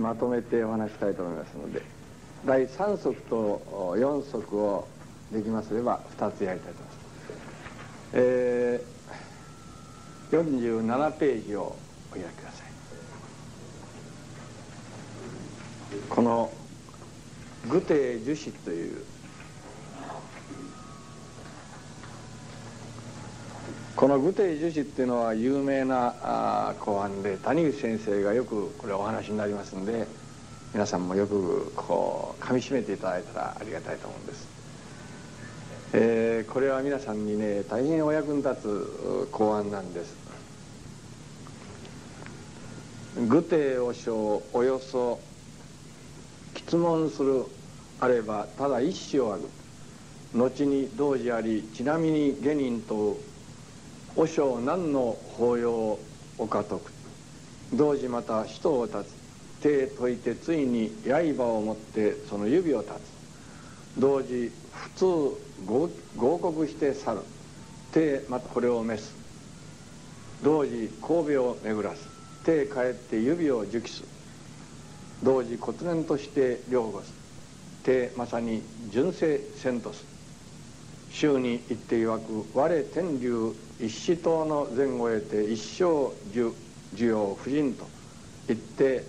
まとめてお話したいと思いますので第3足と4足をできますれば2つやりたいと思います。えー、47ページをお開きください。この「愚帝樹脂」というこの愚帝樹脂っていうのは有名な公案で谷口先生がよくこれお話になりますんで皆さんもよくこうかみしめていただいたらありがたいと思うんです、えー、これは皆さんにね大変お役に立つ公案なんです。愚帝和尚およそ質問するあればただ一子をあぐ後に同時ありちなみに下人と和尚何の法要おかとく。同時また使徒を立つ。手解いてついに刃を持ってその指を立つ。同時普通合国して去る。手またこれを召す。同時神戸を巡らす。手帰って指を熟す。同時骨念として両ごす。手まさに純正戦とす。週に言って曰く我天竜一子島の前後へて一生寿需要夫人と言って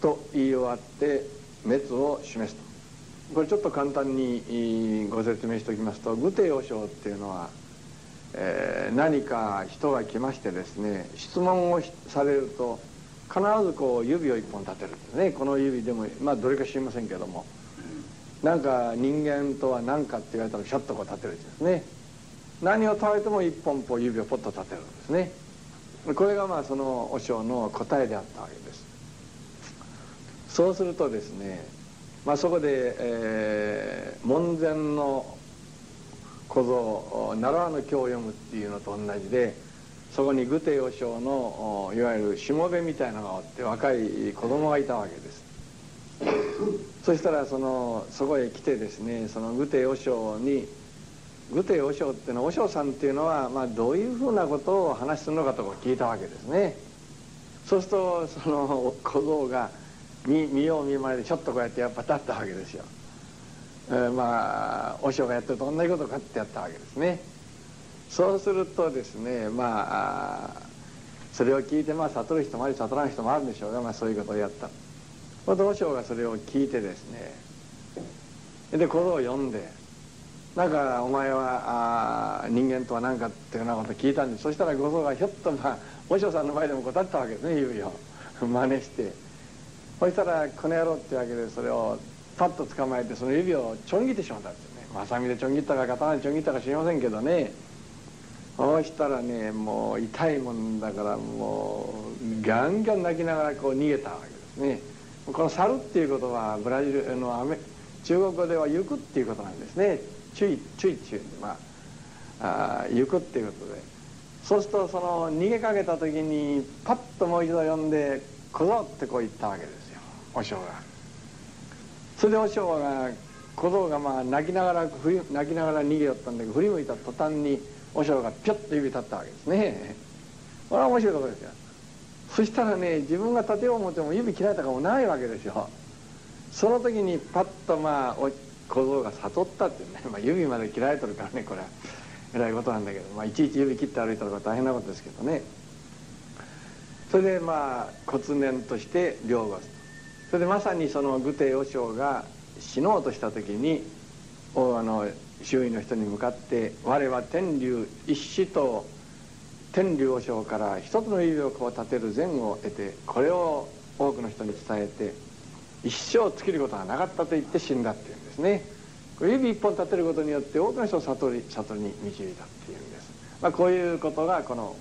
と言い終わって滅を示すとこれちょっと簡単にご説明しておきますと愚帝和尚っていうのは、えー、何か人が来ましてですね質問をされると必ずこう指を一本立てるんですね。この指でもまあどれか知りませんけども。なんか人間とは何かって言われたらシャッとこう立てるんですね。何を問われても一本こう指をポッと立てるんですね。これがまあその和尚の答えであったわけです。そうするとですね、まあ、そこで、えー、門前の小僧習わぬ経を読むっていうのと同じでそこに愚帝和尚のいわゆるしもべみたいなのがおって若い子供がいたわけです。そしたらそのそこへ来てですねその愚帝和尚に愚帝和尚っていうのは和尚さんっていうのは、まあ、どういうふうなことを話すのかとか聞いたわけですね。そうするとその小僧が見見よう見まねでちょっとこうやってやっぱ立ったわけですよ、えー、まあ和尚がやってると同じことかってやったわけですね。そうするとですねまあそれを聞いてまあ悟る人もあり悟らない人もあるんでしょうが、まあ、そういうことをやった。和尚がそれを聞いてですね。でこれを読んでなんかお前はあ人間とは何かっていうようなこと聞いたんでそしたら五僧がひょっとまあ和尚さんの前でも答ったわけですね指を真似して。そしたらこの野郎ってわけでそれをパッと捕まえてその指をちょん切ってしまったんですよね。まさみでちょん切ったか刀でちょん切ったか知りませんけどね。そうしたらねもう痛いもんだからもうガンガン泣きながらこう逃げたわけですね。この「去る」っていうことはブラジルのアメ中国語では「行く」っていうことなんですね。注意注意っていうまああ行くっていうことで。そうするとその逃げかけた時にパッともう一度呼んで「小僧」ってこう言ったわけですよ。和尚が。それで和尚が小僧がまあ泣きながら泣きながら逃げよったんだけど振り向いた途端に和尚がピョッと指立ったわけですね。これは面白いころですよ。そしたらね自分が立てよう思っても指切られたかもないわけですよ。その時にパッとまあ小僧が悟ったってね、まあ、指まで切られてるからねこれは。えらいことなんだけど、まあ、いちいち指切って歩いたら大変なことですけどね。それでまあ骨念として両腰それでまさにその愚帝和尚が死のうとした時にあの周囲の人に向かって「我は天竜一子と天竜和尚から一つの指をこう立てる善を得てこれを多くの人に伝えて一生尽きることがなかったと言って死んだっていうんですね。指一本立てることによって多くの人を悟り悟りに導いたっていうんです、まあ、こういうことがこの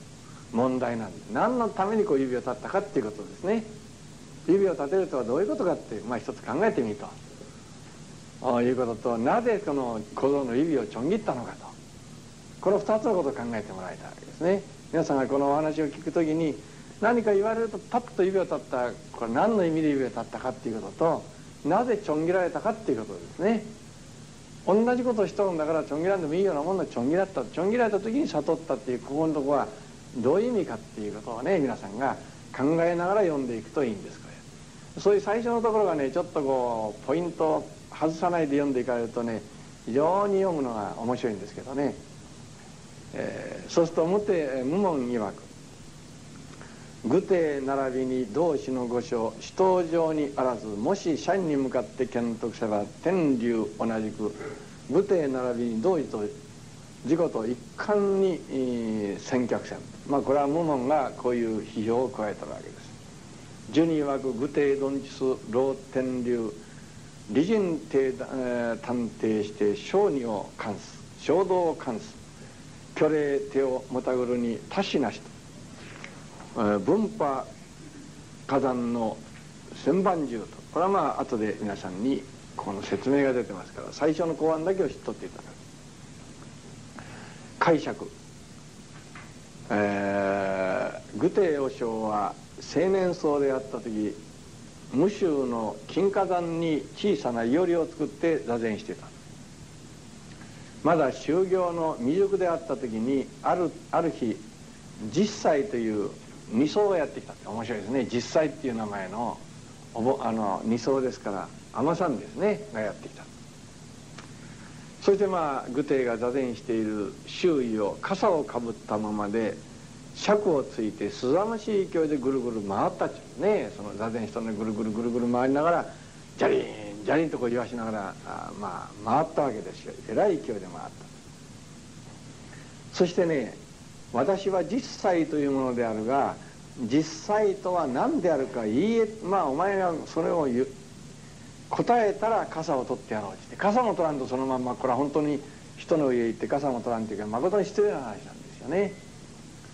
問題なんで何のためにこう指を立ったかっていうことですね。指を立てるとはどういうことかって、まあ、一つ考えてみると。いうこととなぜこの小僧の指をちょん切ったのかと。この2つのことを考えてもらいたいわけですね。皆さんがこのお話を聞くときに何か言われるとパッと指を立ったこれ何の意味で指を立ったかっていうこととなぜちょん切られたかっていうことですね。同じことをしとるんだからちょん切らんでもいいようなもんのちょん切らったちょん切られた時に悟ったっていうここのとこはどういう意味かっていうことをね皆さんが考えながら読んでいくといいんですこれ。そういう最初のところがねちょっとこうポイントを外さないで読んでいかれるとね非常に読むのが面白いんですけどね、えー、そうすると表無門曰く愚帝並びに同志の御所死闘上にあらずもし社員に向かって検討せば天竜同じく愚帝並びに同時と事故と一貫に、えー、先客戦まあこれは無門がこういう批評を加えたわけです。十二曰く愚帝論実老天竜理人帝、えー、探偵して小児を関す衝動を関す虚礼手をもたぐるに他しなしと。分派火山の千番獣と。これはまあ後で皆さんにこの説明が出てますから最初の公案だけを知っとっていただく。解釈。えー、愚帝和尚は青年僧であった時無臭の金華山に小さな庵を作って座禅していた。まだ修行の未熟であった時にあるある日実際という二層をやってきた。って面白いですね。実際っていう名前のおぼあの二層ですから尼さんですね。がやってきた。そしてまあ愚帝が座禅している周囲を傘をかぶったままで尺をついてすざましい勢いでぐるぐる回ったっちゅうね。その座禅したのぐるぐるぐるぐる回りながらジャリンジャリンとこ言わしながらあまあ回ったわけですよ。えらい勢いで回った。そしてね私は実際というものであるが実際とは何であるか言えまあお前がそれを言答えたら傘を取ってやろうって傘も取らんとそのまんまこれは本当に人の家行って傘も取らんというか誠に失礼な話なんですよね。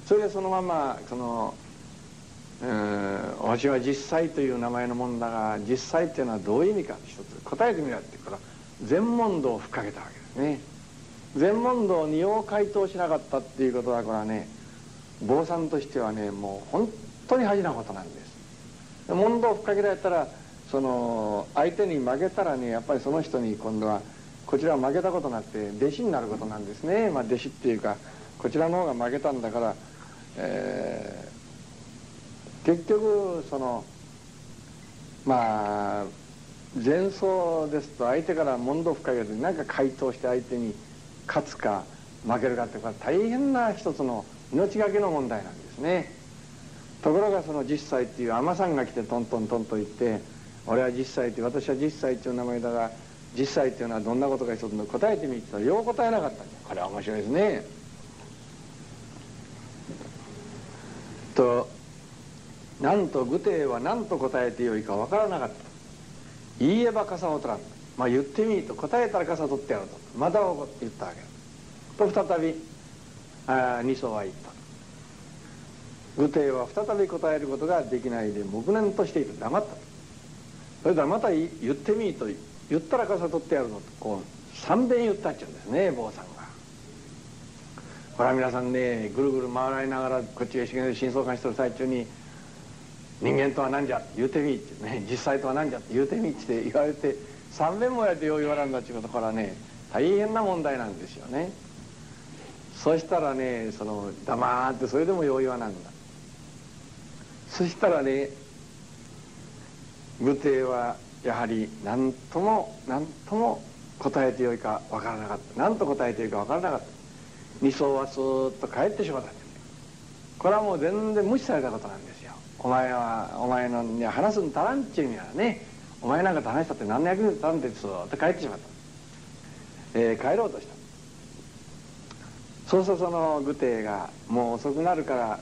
それでそのままその「わしは実際という名前のもんだが実際っていうのはどういう意味か一つ。答えてみろってから全問答をふっかけたわけですね。全問答によう回答しなかったっていうことはこれはね坊さんとしてはねもう本当に恥なことなんです。問答をふっかけられたらその相手に負けたらねやっぱりその人に今度はこちらは負けたことになって弟子になることなんですね。まあ弟子っていうかこちらの方が負けたんだから、えー、結局そのまあ前奏ですと相手から問答をふっかけて何か回答して相手に勝つか負けるかってこれ大変な一つの命がけの問題なんですね。ところがその実際っていう海女さんが来てトントントンと言って俺は実際って私は実際っていう名前だが実際っていうのはどんなことか一つの答えてみって言ったらよう答えなかったんこれは面白いですね。となんと愚帝は何と答えてよいか分からなかった。言えば傘を取らんまあ言ってみいと。答えたら傘取ってやると。また怒って言ったわけと再びあ二層は言った。愚帝は再び答えることができないで黙念としている黙った。それではまた言ってみいと言ったら傘取ってやるのと。こう三遍言ったっちゃうんですね坊さんが。ほら皆さんねぐるぐる回られながらこっちが一生懸命真相感してる最中に人間とは何じゃ言うてみってね実際とは何じゃ言うてみって言われて三遍もやってよう言われんだっていうことからね大変な問題なんですよね。そしたらねその黙ってそれでもよう言わなんだ。そしたらね愚帝はやはり何とも何とも答えてよいか分からなかった。何と答えてよいか分からなかった。二層はスーッと帰ってしまったこれはもう全然無視されたことなんです。お前はお前のに話すん足らんっちゅうにはねお前なんかと話したって何の役に立たんでスーッと帰ってしまった、えー、帰ろうとした。そうするとその愚帝がもう遅くなるから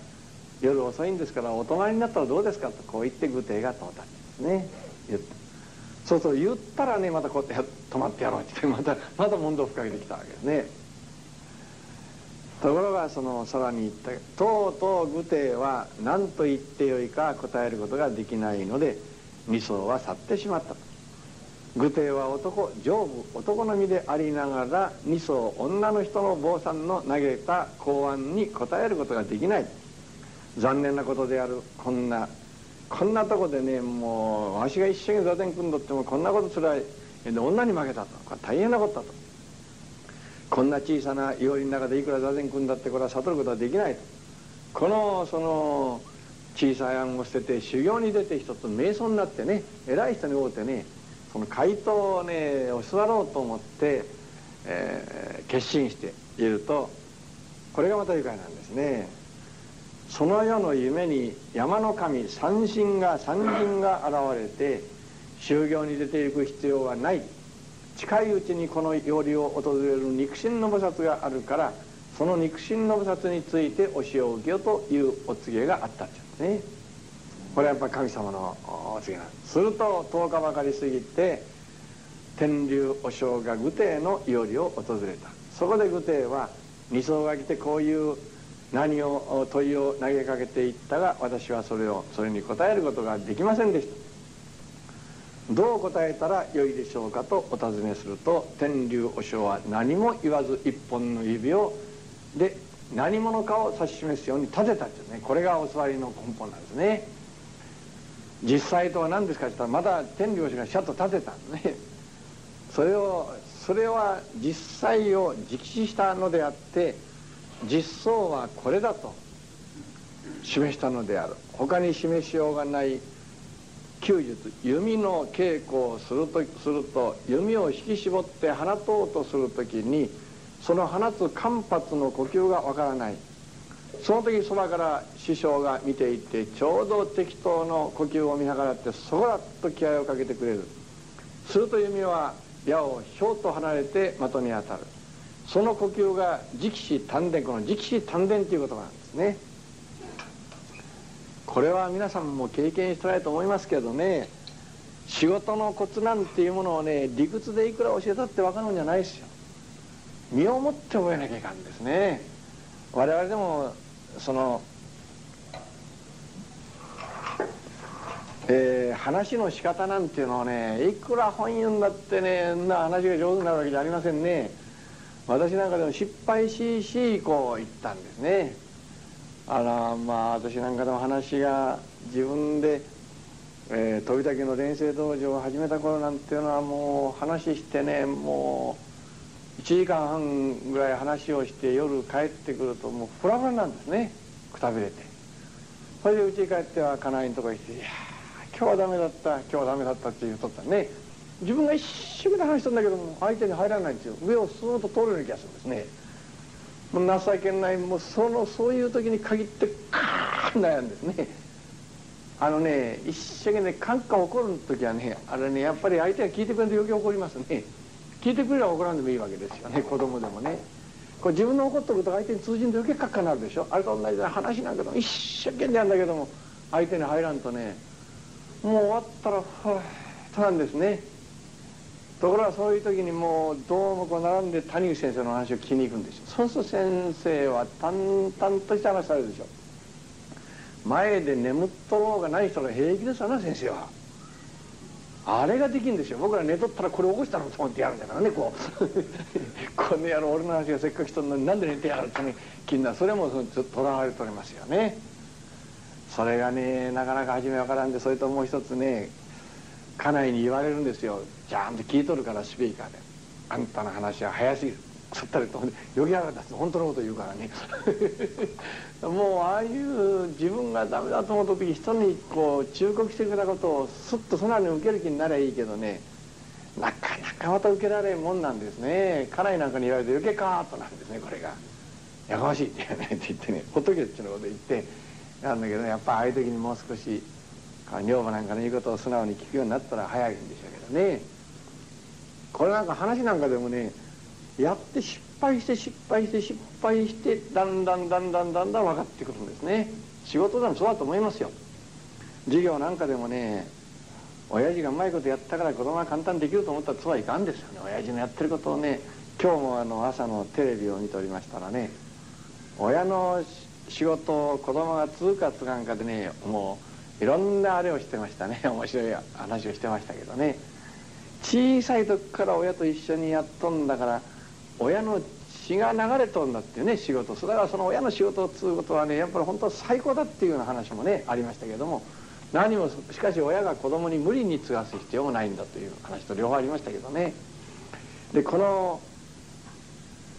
夜遅いんですからお泊まりになったらどうですかとこう言って愚帝が到達ですね。言った。そうそう言ったらねまたこうやって泊まってやろうってまたまた問答深けてきたわけですね。ところがその空に行ったとうとう愚帝は何と言ってよいか答えることができないので二層は去ってしまったと。愚帝は男上部男の身でありながら二層女の人の坊さんの投げた公安に答えることができない。残念なことであるこんなこんなとこでねもうわしが一緒に座禅組んどってもこんなことつらい女に負けたとこれ大変なことだと。こんな小さな庵の中でいくら座禅組んだってこれは悟ることはできないと。このその小さい案を捨てて修行に出て一つ瞑想になってね偉い人に会うてねその回答をね教わろうと思って、えー、決心しているとこれがまた愉快なんですね。その世の夢に山の神三神が三神が現れて修行に出ていく必要はない。近いうちにこの要領を訪れる肉親の菩薩があるからその肉親の菩薩について教えを受けよというお告げがあったんですねこれはやっぱり神様のお告げな。んですすると10日ばかり過ぎて天竜和尚が愚帝の要領を訪れた。そこで愚帝は二層が来てこういう何を問いを投げかけていったが私はそれをそれに答えることができませんでした。どう答えたらよいでしょうかとお尋ねすると天竜和尚は何も言わず一本の指をで何者かを指し示すように立てたんですね。これがお座りの根本なんですね。実際とは何ですかって言ったらまだ天竜和尚がシャッと立てたんですね。それをそれは実際を直視したのであって実相はこれだと示したのである。他に示しようがない弓術弓の稽古をするとすると弓を引き絞って放とうとする時にその放つ間髪の呼吸がわからない。その時そばから師匠が見ていてちょうど適当の呼吸を見計らってそこらっと気合をかけてくれる。すると弓は矢をひょうと離れて的に当たる。その呼吸が直視丹田この直視丹田ということなんですね。これは皆さんも経験してないと思いますけどね仕事のコツなんていうものをね理屈でいくら教えたって分かるんじゃないですよ。身をもって覚えなきゃいかんですね。我々でもそのえー、話の仕方なんていうのはねいくら本読んだってねな話が上手になるわけじゃありませんね。私なんかでも失敗ししこう言ったんですね。あらまあ私なんかでも話が自分で、えー、飛び滝の連成道場を始めた頃なんていうのはもう話してねもう1時間半ぐらい話をして夜帰ってくるともうフラフラなんですねくたびれて。それで家に帰っては家内のとこへ行って「いや今日はダメだった今日はダメだった」って言うとったね。自分が一生懸命話したんだけども相手に入らないんですよ。上をスーッと通るような気がするんですね。もう情けないもうそのそういう時に限ってカーン悩んですね。あのね一生懸命感化起こる時はねあれねやっぱり相手が聞いてくれると余計怒りますね。聞いてくれれば怒らんでもいいわけですよね子供でもね。これ自分の怒ってることが相手に通じんと余計カッカになるでしょ。あれと同じで話なんけど一生懸命やんだけども相手に入らんとねもう終わったらふわっとなんですね。ところがそういう時にもうどうもこう並んで谷口先生の話を聞きに行くんですよ。そうすると先生は淡々とした話されるでしょ。前で眠っとろうがない人が平気ですよな先生は。あれができるんですよ。僕ら寝とったらこれ起こしたのと思ってやるんだからねこう。この野郎俺の話がせっかくしとるのになんで寝てやるって気になる。それもとらわれておりますよね。それがねなかなか初めわからんでそれともう一つね家内に言われるんですよ。ちゃんと聞いとるからスピーカーで「あんたの話は早すぎる」そったりとよぎ上がった本当のこと言うからね。もうああいう自分がダメだと思った時人にこう忠告してくれたことをすっとそのに受ける気になりゃいいけどね。なかなかまた受けられんもんなんですね。家内なんかに言われて余計カーッとなんですねこれが「やかましい」って言ってねほっとけっていうのこと言ってなんだけどやっぱああいう時にもう少し女房なんかの言うことを素直に聞くようになったら早いんでしょうけどねこれなんか話なんかでもねやって失敗して失敗して失敗してだんだんだんだんだんだん分かってくるんですね仕事でもそうだと思いますよ授業なんかでもね親父がうまいことやったから子供が簡単にできると思ったらそうはいかんですよね親父のやってることをね今日もあの朝のテレビを見ておりましたらね親の仕事を子供が通かつかんかでねもういろんなあれをしてましたね。面白い話をしてましたけどね。小さい時から親と一緒にやっとんだから親の血が流れとんだっていうね仕事。それからその親の仕事を継ぐことはねやっぱり本当最高だっていうような話もねありましたけども何もしかし親が子供に無理に継がす必要もないんだという話と両方ありましたけどね。でこの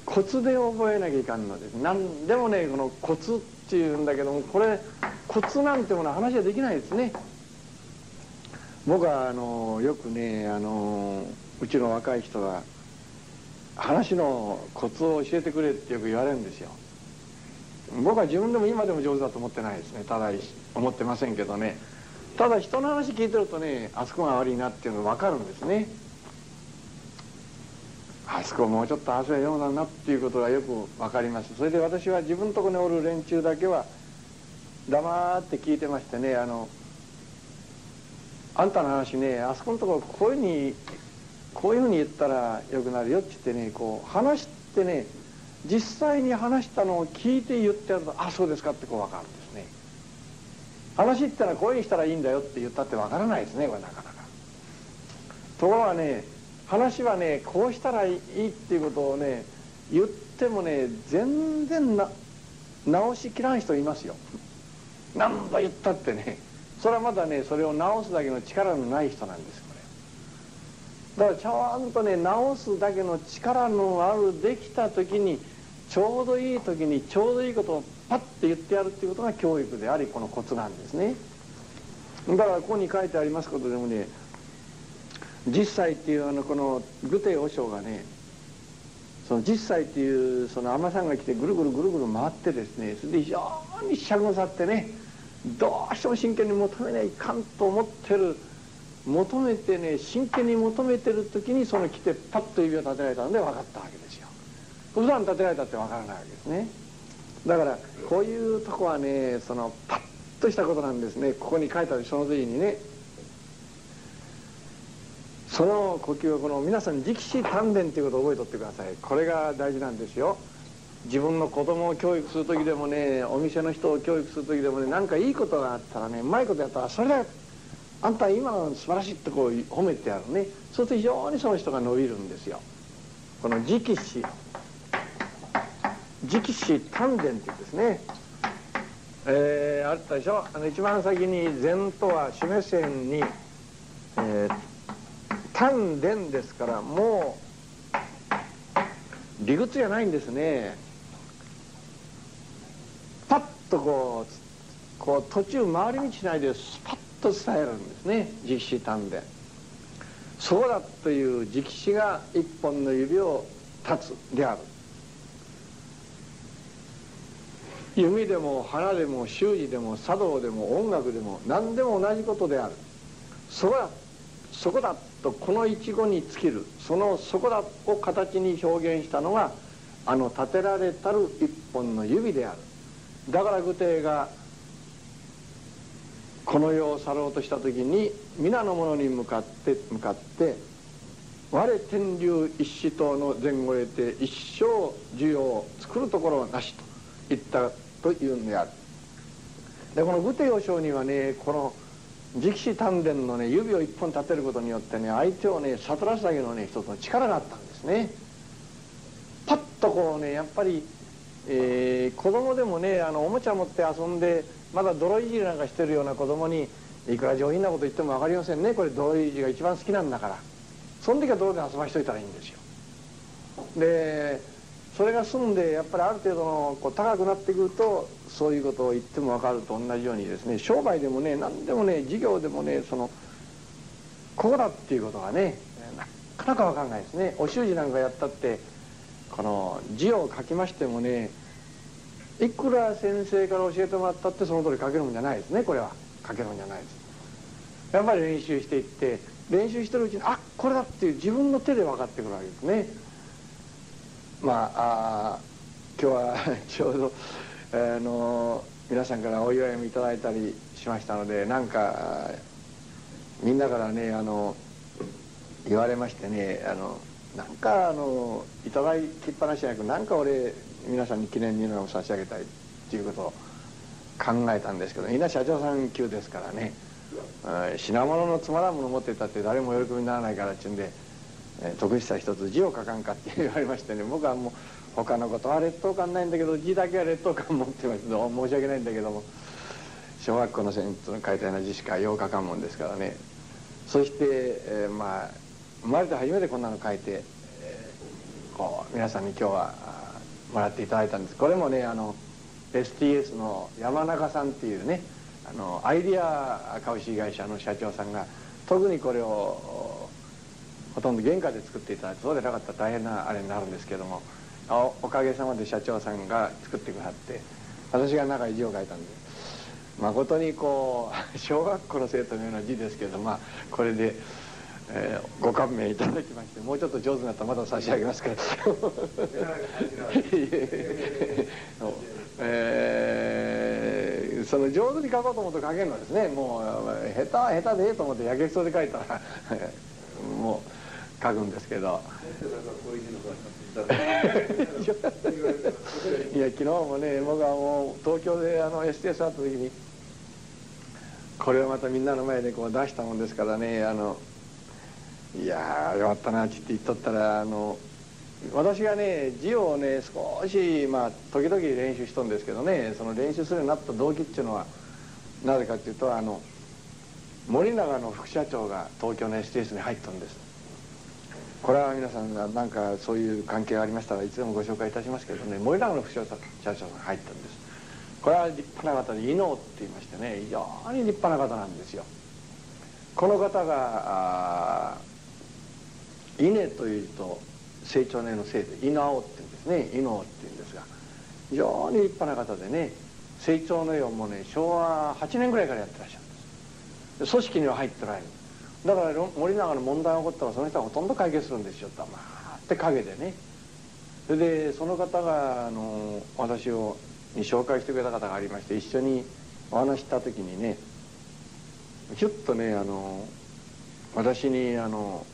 コツで覚えなきゃいかんのです何でもねこのコツってっていうんだけどもこれコツなんてものは話はできないですね。僕はあのよくねあのうちの若い人が話のコツを教えてくれってよく言われるんですよ。僕は自分でも今でも上手だと思ってないですね。ただ思ってませんけどね。ただ人の話聞いてるとねあそこが悪いなっていうの分かるんですね。そこもうちょっと汗ようだなっていうことがよく分かりますそれで私は自分とこにおる連中だけは黙って聞いてましてね。あのあんたの話ねあそこのとここういうふうにこういうふうに言ったらよくなるよって言ってねこう話してね実際に話したのを聞いて言ってやるとあそうですかってこう分かるんですね。話ってのはこういうふうにしたらいいんだよって言ったって分からないですねこれなかなか。ところがね話はねこうしたらいいっていうことをね言ってもね全然な直しきらん人いますよ。何度言ったってね。それはまだねそれを直すだけの力のない人なんですこれ。だからちゃんとね直すだけの力のあるできた時にちょうどいい時にちょうどいいことをパッて言ってやるっていうことが教育でありこのコツなんですね。だからここに書いてありますことでもね実際っていうあのこの具体和尚がねその実際っていうその尼さんが来てぐるぐるぐるぐる回ってですねそれで非常に尺の差ってねどうしても真剣に求めないかんと思ってる求めてね真剣に求めてる時にその来てパッと指を立てられたので分かったわけですよ。普段立てられたって分からないわけですね。だからこういうとこはねそのパッとしたことなんですね。ここに書いてあるその時にねその呼吸をこの皆さん直視丹田っていうことを覚えとってください。これが大事なんですよ。自分の子供を教育する時でもねお店の人を教育する時でもね何かいいことがあったらねうまいことやったらそれだあんた今の素晴らしいってこう褒めてやるね。そうすると非常にその人が伸びるんですよ。この直視。直視丹田って言うんですね。えー、あったでしょ？あの一番先に禅とは示線に、えー、丹田ですからもう理屈じゃないんですね。パッとこうこう途中回り道しないでスパッと伝えるんですね直視丹田。そうだという直視が一本の指を立つである。弓でも花でも習字でも茶道でも音楽でも何でも同じことである。そこだそこだ。とこの一語に尽きるそのそこだを形に表現したのがあの立てられたる一本の指である。だから具体がこの世を去ろうとした時に皆の者に向かって向かって「我天竜一子党の前後へて一生需要を作るところはなし」と言ったというんである。でこの具体和尚にはねこの直視丹田のね指を一本立てることによってね相手をね悟らすだけのね一つの力があったんですね。パッとこうねやっぱりえー、子供でもねあのおもちゃ持って遊んでまだ泥いじりなんかしてるような子供にいくら上品なこと言っても分かりませんね。これ泥いじりが一番好きなんだから。その時は泥で遊ばしといたらいいんですよ。でそれが済んでやっぱりある程度のこう高くなってくるとそういうことを言っても分かると同じようにですね商売でもね何でもね事業でもねそのここだっていうことがねなかなか分かんないですね。お習字なんかやったってこの字を書きましてもねいくら先生から教えてもらったってその通り書けるもんじゃないですね。これは。書けるもんじゃないです。やっぱり練習していって練習してるうちにあこれだっていう自分の手で分かってくるわけですね。まああ今日はちょうど、あの皆さんからお祝いもいただいたりしましたのでなんかみんなからねあの言われましてねあのなんかあのいただきっぱなしじゃなくなんか俺皆さんに記念にのを差し上げたいっていうことを考えたんですけどみんな社長さん級ですからね。品物のつまらんもの持ってたって誰も喜びにならないからっちゅうんで特殊さ一つ字を書かんかって言われましてね僕はもう他のことは劣等感ないんだけど字だけは劣等感持ってます。どう申し訳ないんだけども。小学校の先生の書いたような字しかよう書かんもんですからね。そして、えー、まあ生まれて初めてこんなの書いて、えー、こう皆さんに今日はもらっていただいたんです。これもねあの STS の山中さんっていうねあのアイディア株式会社の社長さんが特にこれをほとんど原価で作っていただいてそうでなかったら大変なあれになるんですけども。おかげさまで社長さんが作ってくださって私が中に字を書いたんで。誠にこう 小学校の生徒のような字ですけどまあこれで、えー、ご勘弁いただきましてもうちょっと上手になったらまた差し上げますから。えー、その上手に書こうと思うと書けるのはですねもう下手下手でええと思ってやけくそで書いたら もう書くんですけど。いや昨日もね僕はもう東京であの STS あった時にこれをまたみんなの前でこう出したもんですからねあのいやーよかったなって言っとったらあの私がね字をね少しまあ時々練習しとんですけどねその練習するようになった動機っていうのはなぜかっていうとあの森永の副社長が東京の STS に入ったんですこれは皆さんが何かそういう関係がありましたらいつでもご紹介いたしますけどね森永の副社長さんが入ったんです。これは立派な方で伊能って言いましてね非常に立派な方なんですよ。この方が稲というと成長年のせいで稲尾って言うんですね。伊能って言うんですが非常に立派な方でね成長の絵をもうね昭和8年ぐらいからやってらっしゃるんです。組織には入ってない。だから森永の問題が起こったらその人はほとんど解決するんですよ黙って陰でね。それでその方があの私をに紹介してくれた方がありまして一緒にお話した時にねひゅっとねあの私にあの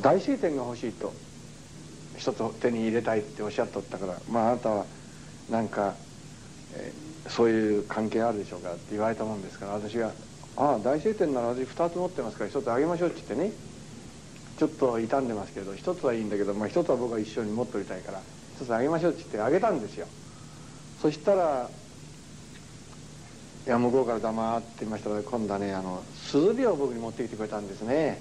大聖典が欲しいと一つ手に入れたいっておっしゃっとったからまああなたはなんか、えー、そういう関係あるでしょうかって言われたもんですから私が「ああ大聖典なら私2つ持ってますから1つあげましょう」って言ってね。ちょっと傷んでますけど1つはいいんだけど、まあ、1つは僕は一緒に持っておりたいから1つあげましょうって言ってあげたんですよ。そしたらいや向こうから黙っていましたら今度はねあの鈴を僕に持ってきてくれたんですね。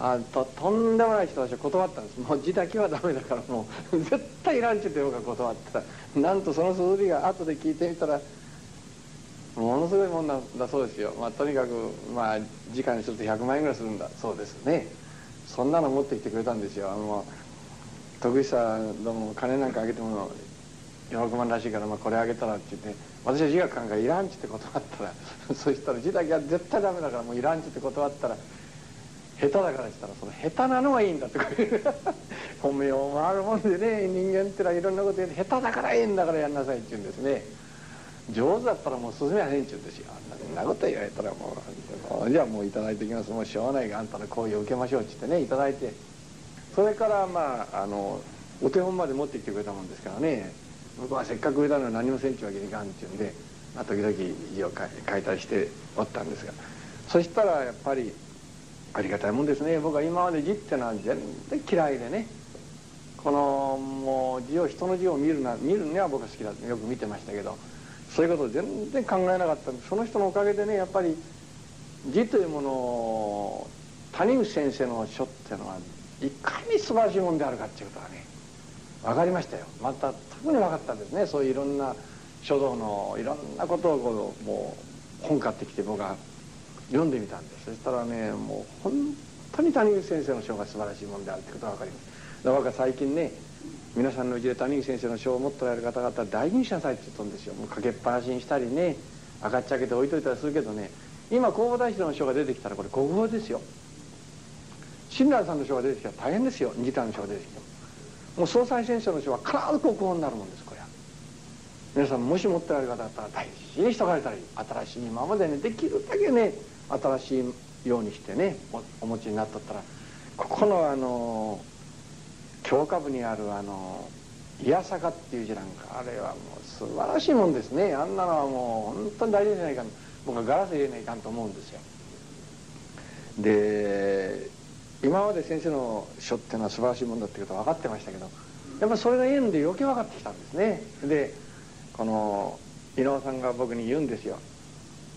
あととんでもない人たちは断ったんです。もう字だけはダメだからもう絶対いらんちゅって僕が断ってた。なんとその鈴が後で聞いてみたらものすごいもんだだそうですよ、まあ、とにかくまあ時価にすると100万円ぐらいするんだ。そうですね。そんなの持ってきてくれたんですよ。あの徳井さんどうも金なんかあげても喜ばんらしいから、まあ、これあげたらって言って私は字学館がいらんちって断ったら そしたら字だけは絶対ダメだからもういらんちって断ったら下手だからしたらその下手なのはいいんだって 褒めようもあるもんでね人間ってのはいろんなこと言って下手だからいいんだからやんなさいって言うんですね上手だったらもう進めはへんちゅうんですよ。あんなこと言われたらもうじゃあもう頂いてきます。もうしょうがないがあんたの講義を受けましょうって言ってね頂いて。それからまああのお手本まで持ってきてくれたもんですからね。僕はせっかく売れたのに何もせんちゅうわけにいかんっていうんで、まあ、時々字を書いたりしておったんですが。そしたらやっぱりありがたいもんですね。僕は今まで字ってのは全然嫌いでね。このもう字を人の字を見るな見るには僕は好きだよく見てましたけど。そういうことを全然考えなかったその人のおかげでねやっぱり字というものを谷口先生の書っていうのはいかに素晴らしいもんであるかっていうことがね分かりましたよ。また特に分かったんですね。そういういろんな書道のいろんなことをこうもう本買ってきて僕は読んでみたんです。そしたらねもう本当に谷口先生の書が素晴らしいもんであるってことが分かります。だから最近ね皆さんのうちで谷口先生の書を持っておられる方々は大事にしなさいって言ったんですよ。もうかけっぱなしにしたりね赤っちゃけて置いといたりするけどね。今弘法大師の書が出てきたらこれ国宝ですよ。親鸞さんの書が出てきたら大変ですよ。二段の書が出てきても。もう総裁先生の書は必ず国宝になるもんですこれは。皆さんもし持っておられる方だったら大事にしとかれたり新しい今までねできるだけね新しいようにしてねお持ちになっとったら。ここのあの教科部にあるあの「いやさか」っていう字なんかあれはもう素晴らしいもんですね。あんなのはもう本当に大事じゃないか僕はガラス入れないかんと思うんですよ。で今まで先生の書っていうのは素晴らしいもんだっていうことは分かってましたけどやっぱそれが縁で余計分かってきたんですね。でこの伊能さんが僕に言うんですよ。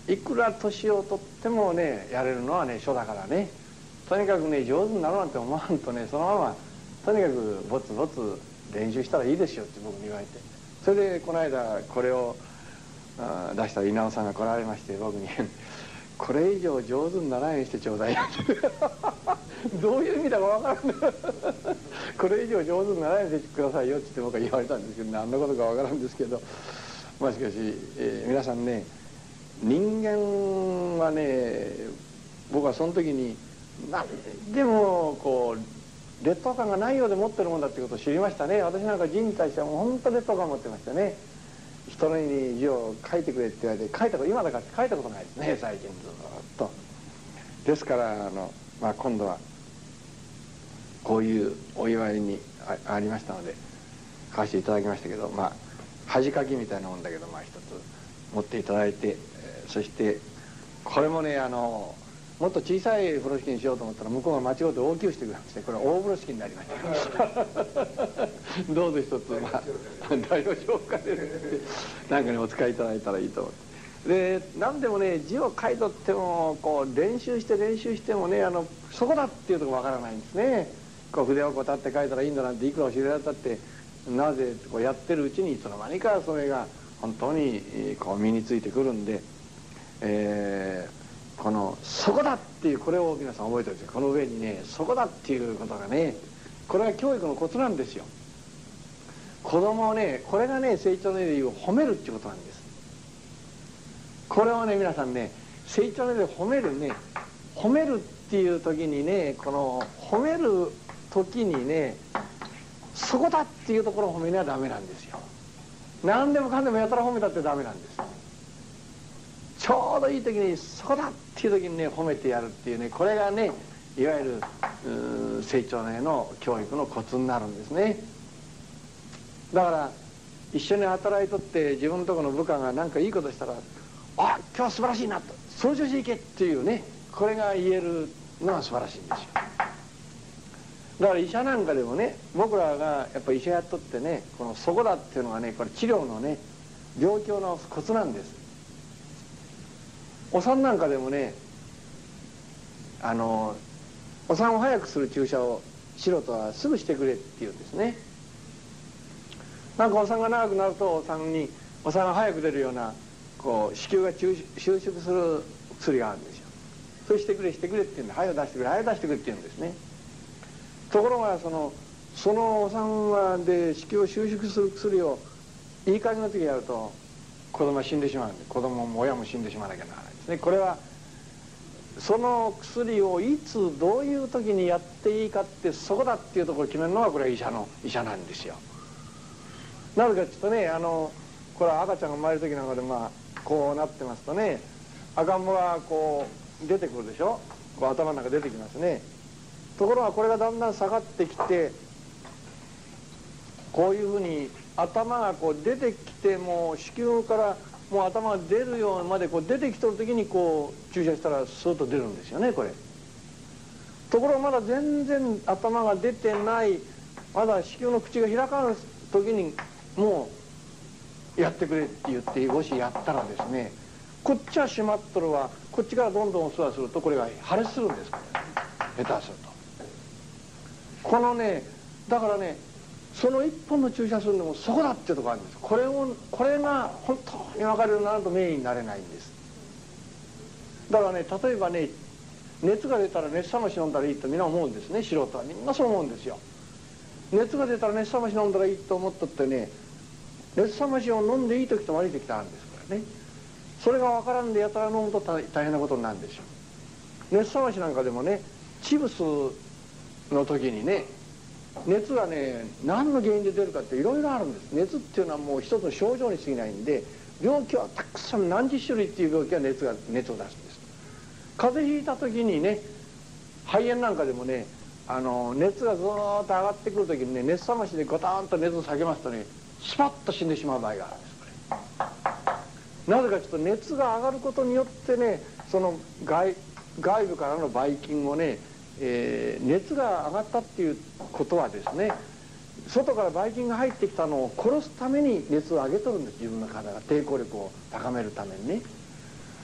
いくら年を取ってもねやれるのはね書だからね。とにかくね上手になろうなんて思わんとねそのままとにかくぼつぼつ練習したらいいですよって僕に言われて。それでこの間これを出した稲尾さんが来られまして僕に「これ以上上手にならないようにしてちょうだい」どういう意味だか分からん。これ以上上手にならないようにしてくださいよって僕は言われたんですけど何のことか分からんですけど。まあしかし、えー、皆さんね人間はね僕はその時に何でもこう劣等感がないようで持ってるもんだってことを知りましたね。私なんか字に対してはもう本当劣等感を持ってましたね。人の家に字を書いてくれって言われて書いたこと今だから書いたことないですね最近ずっと。ですからあの、まあ、今度はこういうお祝いにありましたので書かせていただきましたけどまあ恥かきみたいなもんだけどまあ一つ持っていただいてそしてこれもねあのもっと小さい風呂敷にしようと思ったら向こうが間違って大きくしてくれましてこれ大風呂敷になりました。どうぞ一つまあ大丈夫かでなんかにお使いいただいたらいいと思って。で何でもね字を書いとってもこう練習して練習してもねあのそこだっていうとこわからないんですね。こう筆をこう立って書いたらいいんだなんていくら教えられたってなぜこうやってるうちにいつの間にかそれが本当にこう身についてくるんで、えー、この「そこだ!」っていうこれを皆さん覚えておいてこの上にね「そこだ!」っていうことがねこれは教育のコツなんですよ子供をねこれがね成長の絵でいう褒めるっていうことなんですこれをね皆さんね成長の絵で褒めるね褒めるっていう時にねこの褒める時にねそこだっていうところを褒めにはダメなんですよ何でもかんでもやたら褒めたってダメなんですちょうどいい時にそこだっていう時にね褒めてやるっていうねこれがねいわゆる成長のの教育のコツになるんですね。だから一緒に働いとって自分のところの部下が何かいいことしたら「あ今日は素晴らしいな」と「その調子いけ」っていうねこれが言えるのが素晴らしいんですよ。だから医者なんかでもね僕らがやっぱ医者やっとってねこの「そこだ」っていうのがねこれ治療のね病気のコツなんです。お産なんかでもねあのお産を早くする注射を素人はすぐしてくれって言うんですね。なんかお産が長くなるとお産にお産が早く出るようなこう子宮が収縮する薬があるんですよ。それしてくれしてくれって言うんで「早く出してくれ早く出してくれ」って言うんですね。ところがそのそのお産はで子宮を収縮する薬をいい感じの時やると子供は死んでしまうんで子供も親も死んでしまわなきゃならない。ですねこれはその薬をいつどういう時にやっていいかってそこだっていうところを決めるのがこれは医者の医者なんですよ。なぜかちょっとねあのこれは赤ちゃんが生まれる時なんかでまあこうなってますとね赤ん坊がこう出てくるでしょ？こう頭の中出てきますね。ところがこれがだんだん下がってきてこういうふうに頭がこう出てきてもう子宮からもう頭が出るようまでこう出てきとる時にこう注射したらスーッと出るんですよねこれ。ところがまだ全然頭が出てないまだ子宮の口が開かん時にもうやってくれって言ってもしやったらですねこっちは閉まっとるわ。こっちからどんどんお世話するとこれが破裂するんですから。下手すると。このねだからねその一本の注射するのもそこだっていうとこあるんです。これをこれが本当に分かるようになると名医になれないんです。だからね例えばね熱が出たら熱冷まし飲んだらいいとみんな思うんですね。素人はみんなそう思うんですよ。熱が出たら熱冷まし飲んだらいいと思っとってね熱冷ましを飲んでいい時と悪い時とあるんですからね。それが分からんでやたら飲むと大変なことになるんですよ。熱冷ましなんかでもねチブスの時にね熱がね何の原因で出るかっていろいろあるんです。熱っていうのはもう一つの症状に過ぎないんで病気はたくさん何十種類っていう病気は熱が熱を出すんです。風邪ひいた時にね肺炎なんかでもねあの熱がずっと上がってくる時にね熱冷ましでゴタンと熱を下げますとねスパッと死んでしまう場合があるんですなぜかちょっと熱が上がることによってねその外外部からのばい菌をねえー、熱が上がったっていうことはですね外からばい菌が入ってきたのを殺すために熱を上げとるんです自分の体が。抵抗力を高めるためにね。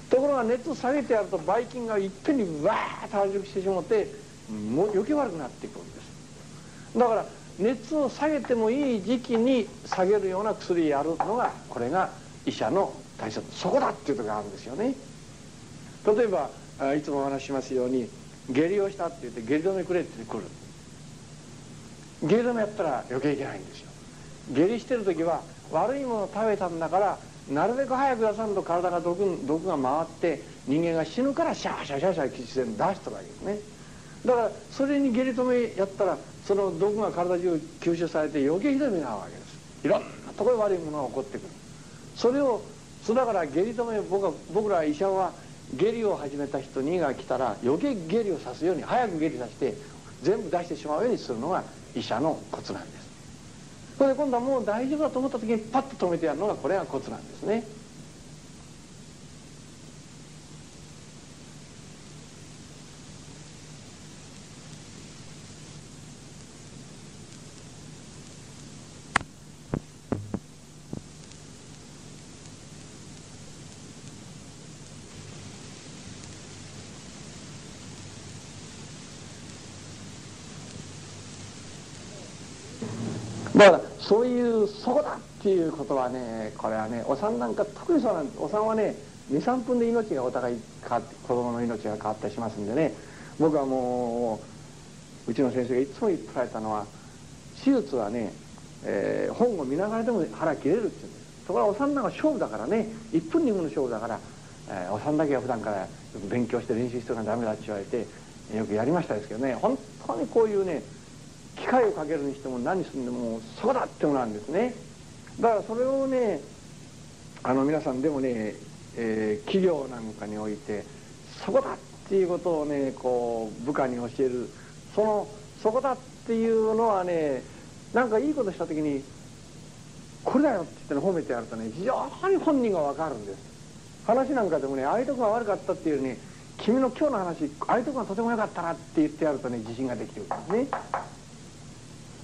ところが熱を下げてやるとばい菌がいっぺんにわーっと繁殖してしまってもう余計悪くなっていくんです。だから熱を下げてもいい時期に下げるような薬やるのがこれが医者の大切そこだっていうとこがあるんですよね。例えばいつもお話しますように下痢をしたって言って下痢止めくれって来る。下痢止めやったら余計いけないんですよ。下痢してる時は悪いものを食べたんだからなるべく早く出さんと体が毒毒が回って人間が死ぬからシャーシャーシャーシャー口で出してるわけですね。だからそれに下痢止めやったらその毒が体中吸収されて余計ひどい目に遭うわけです。いろんなところで悪いものが起こってくる。それをそだから下痢止め僕は僕ら医者は下痢を始めた人にが来たら余計下痢をさすように早く下痢させて全部出してしまうようにするのが医者のコツなんです。それで今度はもう大丈夫だと思った時にパッと止めてやるのがこれがコツなんですね。だからそういうそこだっていうことはねこれはねお産なんか特にそうなんですお産はね23分で命がお互い変わって子供の命が変わったりしますんでね。僕はもううちの先生がいつも言ってられたのは手術はね、えー、本を見ながらでも腹切れるって言うんです。ところがお産なんか勝負だからね1分2分の勝負だから、えー、お産だけは普段から勉強して練習してるのがダメだって言われてよくやりましたですけどね。本当にこういうね機械をかけるにしても何するんでもそこだってもなんですね。だからそれをねあの皆さんでもね、えー、企業なんかにおいてそこだっていうことをねこう部下に教える。そのそこだっていうのはねなんかいいことした時にこれだよって言って、ね、褒めてやるとね非常に本人が分かるんです。話なんかでもねああいうとこが悪かったっていうね君の今日の話ああいうとこがとても良かったなって言ってやるとね自信ができるんですね。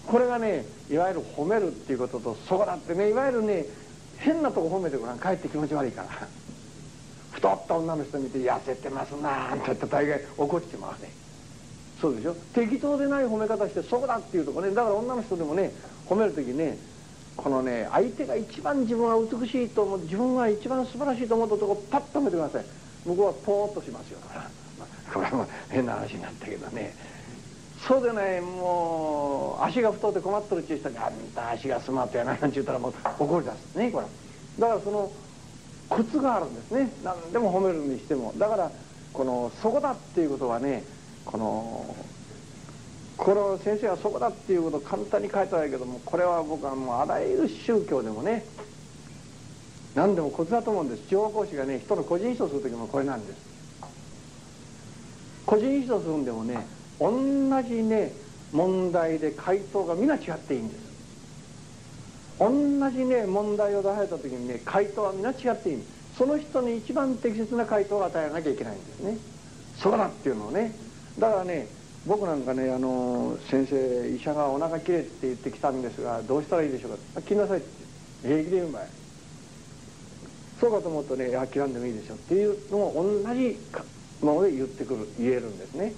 これがねいわゆる褒めるっていうこととそこだってねいわゆるね変なとこ褒めてごらんかえって気持ち悪いから。太った女の人見て痩せてますなーって言ったら大概怒ってまうね。そうでしょ？適当でない褒め方してそこだっていうとこね。だから女の人でもね褒める時ねこのね相手が一番自分は美しいと思う自分は一番素晴らしいと思ったとこパッと褒めてください。向こうはポーッとしますよ、これは変な話になったけどね。そうでないもう足が太って困ってるっちゅう人に「あんた足がスマートやな」なんて言ったらもう怒り出すねこれ。だからそのコツがあるんですね。何でも褒めるにしてもだからこの「そこだ」っていうことはねこのこの先生はそこだっていうことを簡単に書いたんだけどもこれは僕はもうあらゆる宗教でもね何でもコツだと思うんです。地方講師がね人の個人指導する時もこれなんです。個人指導するんでもね同じね問題で回答が皆違っていいんです。同じね問題を出された時にね回答は皆違っていいその人に一番適切な回答を与えなきゃいけないんですね。そうだっていうのをね。だからね僕なんかねあの先生医者がお腹きれって言ってきたんですがどうしたらいいでしょうか。切りなさいって。平気で言う場合そうかと思うとね切らんでもいいでしょっていうのも同じもので言ってくる言えるんですね。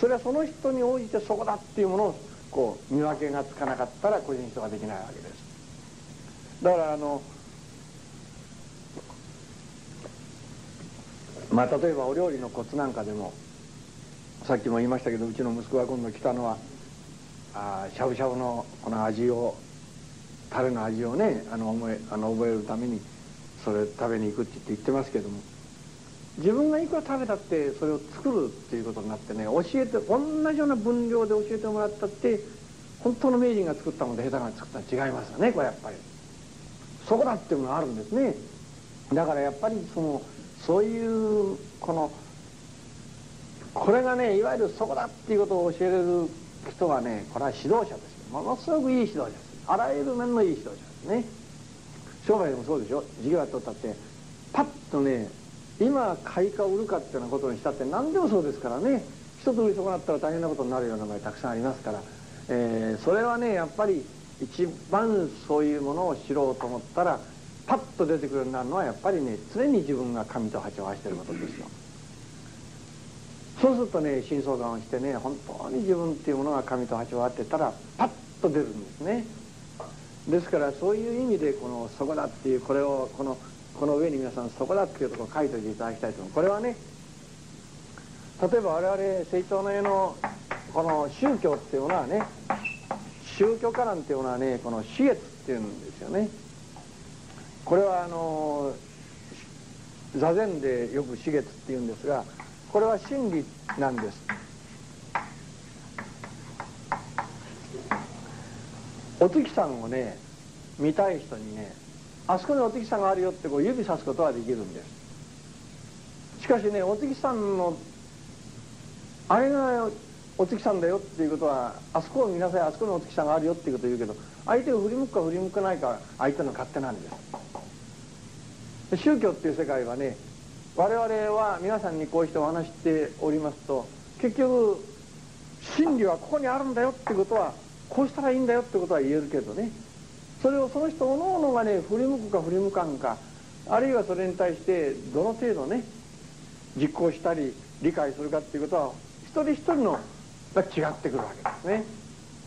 それはその人に応じてそこだっていうものをこう見分けがつかなかったら個人人ができないわけです。だからあのまあ例えばお料理のコツなんかでもさっきも言いましたけどうちの息子が今度来たのはあしゃぶしゃぶのこの味をタレの味をねあの覚えあの覚えるためにそれ食べに行くって言って言ってますけども自分がいくら食べたってそれを作るっていうことになってね教えて同じような分量で教えてもらったって本当の名人が作ったものと下手な作ったら違いますよねこれやっぱり。そこだっていうのがあるんですね。だからやっぱりそのそういうこのこれがねいわゆるそこだっていうことを教えれる人はねこれは指導者ですものすごくいい指導者です。あらゆる面のいい指導者ですね。商売でもそうでしょ。授業やっとったってパッとね今買いか売るかっていうようなことにしたって何でもそうですからね。一つ売り損なったら大変なことになるような場合たくさんありますから、えー、それはねやっぱり一番そういうものを知ろうと思ったらパッと出てくるようになるのはやっぱりね常に自分が神と鉢を合わせてることですよ。そうするとね真相談をしてね本当に自分っていうものが神と鉢を合ってたらパッと出るんですね。ですからそういう意味でこの「そこだ」っていうこれをこのこの上に皆さん「そこだ」っていうところを書いておいていただきたいと思う。これはね例えば我々成長の絵のこの宗教っていうのはね宗教家なんていうのはねこの「死月」っていうんですよね。これはあの座禅でよく「死月」っていうんですがこれは真理なんです。お月さんをね見たい人にねあそこにお月さんがあるよってこう指さすことはできるんです。しかしねお月さんのあれがお月さんだよっていうことはあそこを見なさいあそこにお月さんがあるよっていうことを言うけど相手が振り向くか振り向かないか相手の勝手なんです。宗教っていう世界はね我々は皆さんにこうしてお話しておりますと結局真理はここにあるんだよってことはこうしたらいいんだよってことは言えるけどね。それをその人おののがね振り向くか振り向かんかあるいはそれに対してどの程度ね実行したり理解するかっていうことは一人一人のが違ってくるわけですね。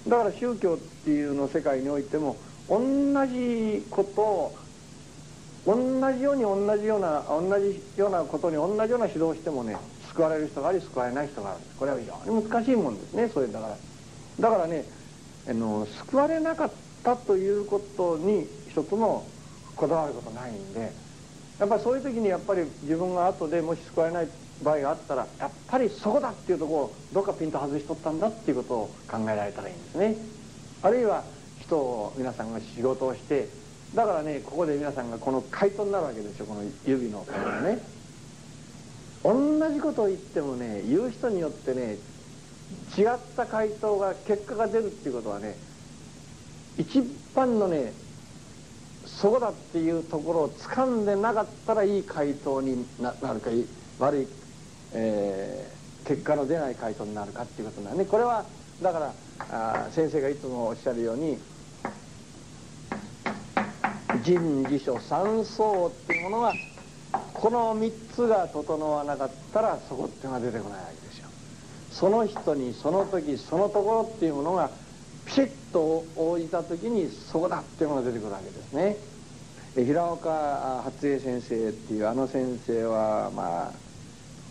だから宗教っていうの世界においても同じことを同じように同じような同じようなことに同じような指導をしてもね救われる人があり救われない人がある。これは非常に難しいもんですねそれだから。だからねあの救われなかったということに一つもこだわることないんでやっぱりそういう時にやっぱり自分が後でもし救われない場合があったらやっぱりそこだっていうところをどっかピンと外しとったんだっていうことを考えられたらいいんですね。あるいは人を皆さんが仕事をしてだからねここで皆さんがこの回答になるわけですよこの指のこれね。同じことを言ってもね言う人によってね違った回答が結果が出るっていうことはね一番のねそこだっていうところを掴んでなかったらいい回答になるかい悪い、えー、結果の出ない回答になるかっていうことなんねこれはだからあ先生がいつもおっしゃるように人事書三層っていうものはこの3つが整わなかったらそこっていうのが出てこないわけですよ。その人にその時そのところっていうものがピシッと応じた時にそこだっていうのが出てくるわけですね。平岡初江先生っていうあの先生はまあ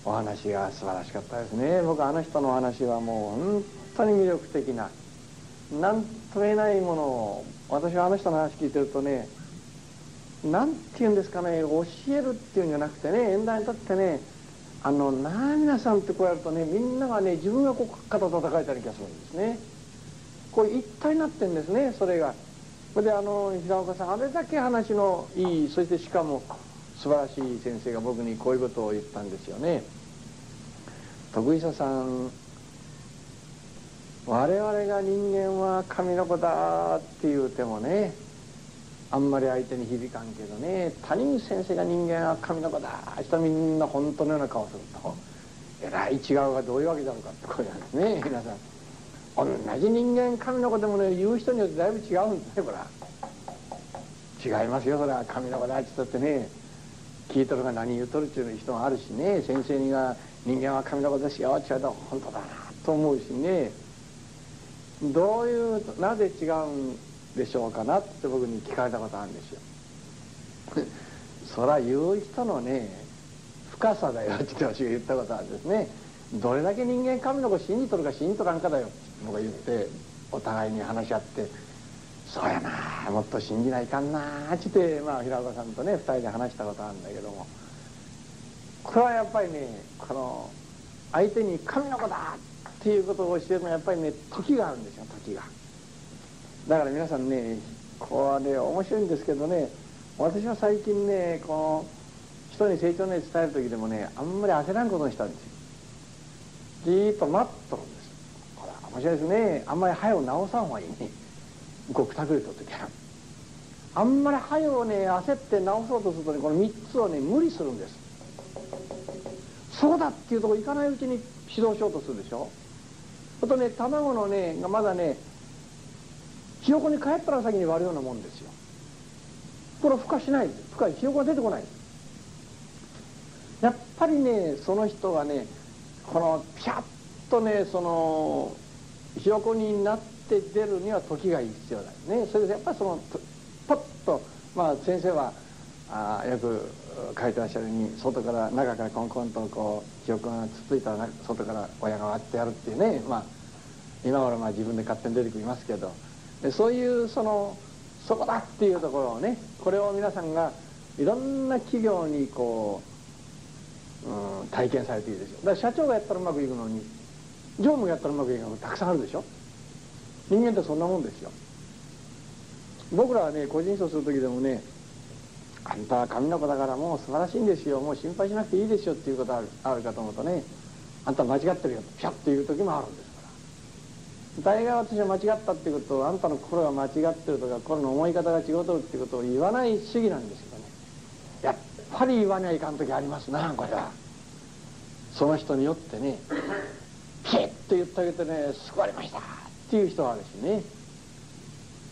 お話が素晴らしかったですね。僕あの人のお話はもう本当に魅力的な何とも言えないものを私はあの人の話聞いてるとね何て言うんですかね教えるっていうんじゃなくてね演題にとってねあのなあ皆さんってこうやるとねみんながね自分がこう肩叩かれたような気がするんですね。こう一体になってんですねそれが。それであの平岡さんあれだけ話のいいそしてしかも素晴らしい先生が僕にこういうことを言ったんですよね。徳久さん我々が人間は神の子だって言うてもねあんまり相手に響かんけどね谷口先生が人間は神の子だ人みんな本当のような顔するとえらい違うがどういうわけだろうかってこうなんですね皆さん。同じ人間神の子でもね言う人によってだいぶ違うんですねこれは。違いますよそれは。神の子だって言ったってね聞いとるが何言うとるっていう人もあるしね先生には人間は神の子ですよって言われたら本当だな。と思うしねどういうなぜ違うんでしょうかなって僕に聞かれたことあるんですよ。そら言う人のね深さだよって私が言ったことあるんですね。どれだけ人間神の子信じとるか信じとらんかだよ。僕が言ってお互いに話し合ってそうやなもっと信じないかんなって言って、まあ、平岡さんとね2人で話したことあるんだけどもこれはやっぱりねこの相手に神の子だっていうことを教えるのはやっぱりね時があるんですよ時が。だから皆さんねこれ面白いんですけどね私は最近ねこの人に成長の伝える時でもねあんまり焦らんことにしたんですよ。じーっと待っとる。んですほら面白いですね。あんまり早を直さん方がいい。ねごくたくれた時はあんまり早をね焦って直そうとするとねこの3つをね無理するんです。そうだっていうとこ行かないうちに指導しようとするでしょ。あとね卵のねがまだねひよこに帰ったら先に割るようなもんですよ。これは孵化しない。です孵化ひよこが出てこない。でやっぱりねその人がねこのピシャッとねそのひよこになって出るには時が必要だね。それでやっぱりそのパッとまあ先生はあよく書いてらっしゃるように外から中からコンコンとこう記憶がつついたら外から親が割ってやるっていうね。まあ今頃まあ自分で勝手に出てきますけど。そういうそのそこだっていうところをねこれを皆さんがいろんな企業にこう、うん、体験されていいですよ。だから社長がやったらうまくいくのに常務がやったらうまくいくのたくさんあるでしょ。人間ってそんなもんですよ。僕らはね個人葬する時でもねあんたは神の子だからもう素晴らしいんですよ。もう心配しなくていいですよっていうことあるあるかと思うとねあんた間違ってるよ。ピャッという時もあるんですから。大概私は間違ったってことをあんたの心が間違ってるとか心の思い方が違うとるってことを言わない主義なんですけどね。やっぱり言わにはいかん時ありますなこれは。その人によってね。ピッと言ってあげてね救われましたっていう人はあるしね。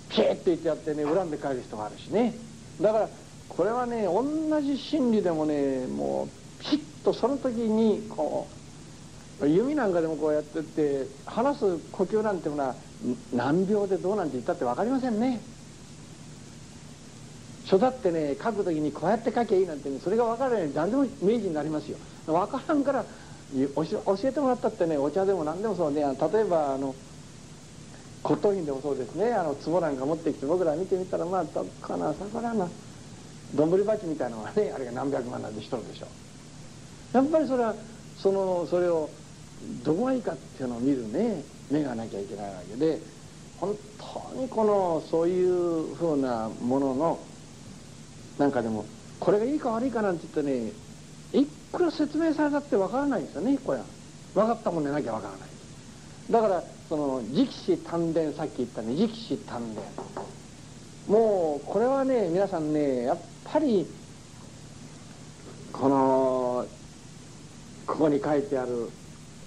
ピッと言ってやってね恨んで帰る人があるしね。だからこれはね同じ真理でもねもうピッとその時にこう弓なんかでもこうやってって話す呼吸なんていうのは何秒でどうなんて言ったって分かりませんね。育ってね書く時にこうやって書きゃいいなんて、ね、それが分からないように誰でも明治になりますよ。分からんから教えてもらったってねお茶でも何でもそうね例えばあの骨董品でもそうですねあの壺なんか持ってきて僕ら見てみたらまあどっかな魚な丼鉢みたいなのがねあれが何百万なんでしとるでしょやっぱりそれはそのそれをどこがいいかっていうのを見るね目がなきゃいけないわけで本当にこのそういうふうなもののなんかでもこれがいいか悪いかなんて言ってねくら説明されたってわからないですよねこれは分かったもんでなきゃわからない。だからその直視丹田さっき言ったね直視丹田もうこれはね皆さんねやっぱりこのここに書いてある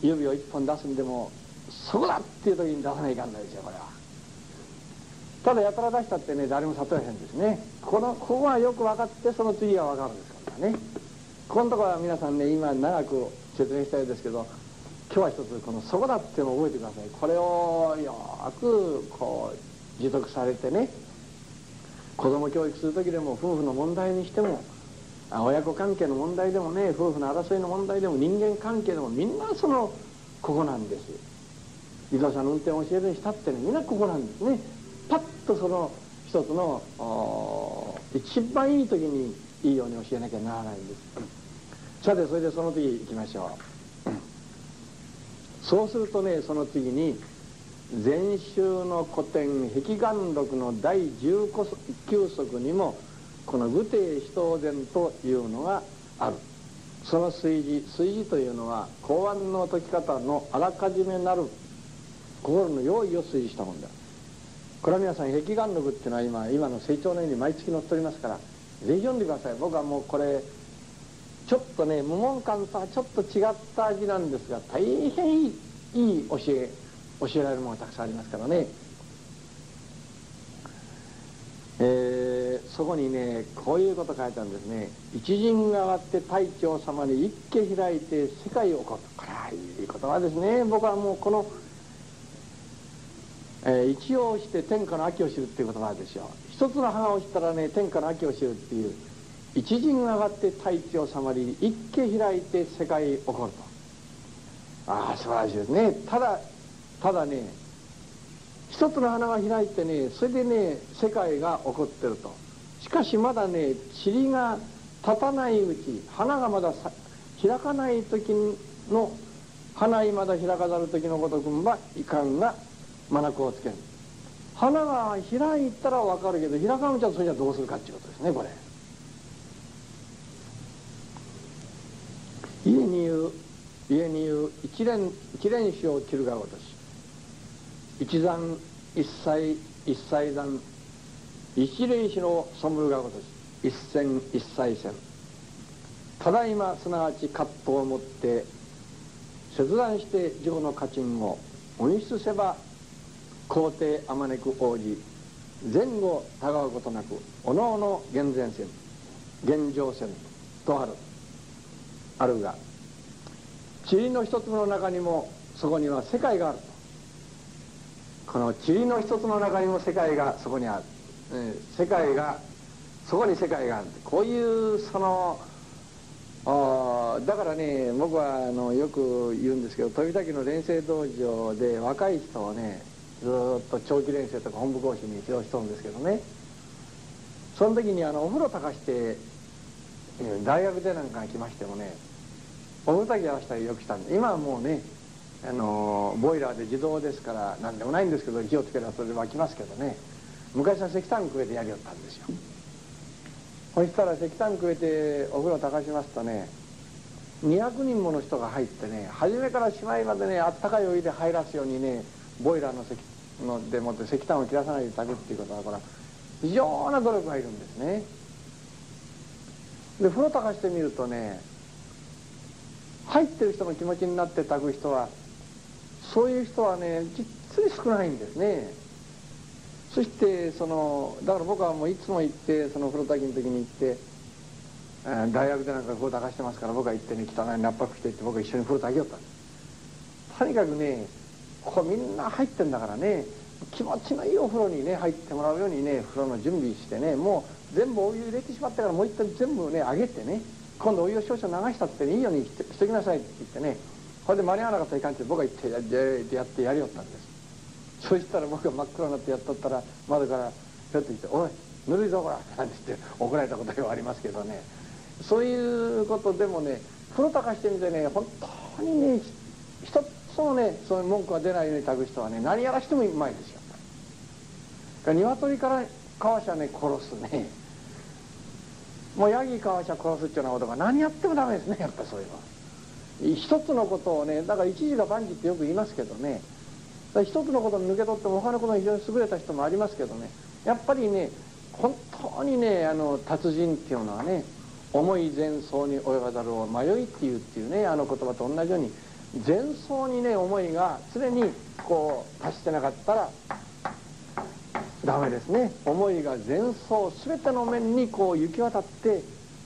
指を一本出すんでもそこだっていう時に出さないかんないですよこれは。ただやたら出したってね誰も悟らへんですね。このここがよく分かってその次が分かるんですからね。このところは皆さんね今長く説明したいですけど今日は一つこの「そこだ」っていうのを覚えてください。これをよくこう持続されてね子供教育する時でも夫婦の問題にしても親子関係の問題でもね夫婦の争いの問題でも人間関係でもみんなそのここなんです。自動車の運転を教えるにしたってねみんなここなんですね。パッとその一つの一番いい時にいいように教えなきゃならないんです。さてそれでその次行きましょう。そうするとねその次に禅宗の古典壁眼録の第19則にもこの愚定死闘禅というのがある。その炊事炊事というのは公安の解き方のあらかじめなる心の用意を炊事したもんだ。これは皆さん壁眼録っていうのは今今の成長のように毎月載っておりますからぜひ読んでください。僕はもうこれちょっとね無門感とはちょっと違った味なんですが大変いい教え教えられるものがたくさんありますからね。えー、そこにねこういうこと書いてあるんですね。一陣が上がって大長様に一家開いて世界を起こるこれはいい言葉ですね。僕はもうこの、えー、一応して天下の秋を知るっていう言葉ですよ。一つの葉が落ちたらね天下の秋を知るっていう。一陣上がって大地を収まり一家開いて世界起こると。ああ素晴らしいですね。ただただね一つの花が開いてねそれでね世界が起こってると。しかしまだね塵が立たないうち花がまだ開かない時の花いまだ開かざる時のごとくんはいかんが眼をつける。花が開いたら分かるけど開かんうちはそれじゃどうするかっていうことですねこれ。家に言う家に言う一連一連詩を切るがごとし一山一切一切山一霊子の背るがごとし一戦一切戦ただいますなわち葛藤をもって切断して自己の家賃を恩出せば皇帝あまねく王子前後たがうことなくおのおの厳前線現状線とあるあるが塵の一つの中にもそこには世界があるこの塵の一つの中にも世界がそこにある、えー、世界がそこに世界があるこういうそのだからね僕はあのよく言うんですけど飛び滝の練成道場で若い人をねずっと長期練習とか本部講師に指導しとるんですけどね。その時にあのお風呂炊かして大学でなんか来ましてもねお風呂炊きやらしたりよくしたんで今はもうねあのボイラーで自動ですから何でもないんですけど火をつけたらそれで沸きますけどね昔は石炭くべてやりよったんですよ。そしたら石炭くべてお風呂炊かしますとね200人もの人が入ってね初めからしまいまでねあったかいお湯で入らすようにねボイラーの石のでもって石炭を切らさないで炊くっていうことだから非常な努力がいるんですね。で風呂炊かしてみるとね入ってる人の気持ちになって炊く人はそういう人はね実に少ないんですね。そしてそのだから僕はもういつも行ってその風呂炊きの時に行って大学でなんかこう炊かしてますから僕は行ってね汚いナッパ着て行って僕は一緒に風呂炊きよった。とにかくねここみんな入ってんだからね気持ちのいいお風呂にね入ってもらうようにね風呂の準備してねもう全部お湯入れてしまってからもう一回全部ね上げてね今度お湯を少々流したっていいようにしときなさいって言ってねこれで間に合わなかったらいかんって僕が言ってやってやってやりよったんです。そしたら僕が真っ黒になってやっとったら窓からひょっと来て「おいぬるいぞほら」なんて言って怒られたことがありますけどね。そういうことでもね風呂炊かしてみてね本当にね一つもねそういう文句が出ないように炊く人はね何やらしてもうまいですよ。鶏からかわしはね殺すね。もうヤギかわしは殺すっていうようなことが何やってもダメですねやっぱそういうのは。一つのことをねだから一時が万事ってよく言いますけどね。一つのことを抜け取っても他のことに非常に優れた人もありますけどね。やっぱりね本当にねあの達人っていうのはね思い前奏に及ばざるを迷いっていうっていうねあの言葉と同じように前奏にね思いが常にこう達してなかったらダメですね。思いが前奏全ての面にこう行き渡って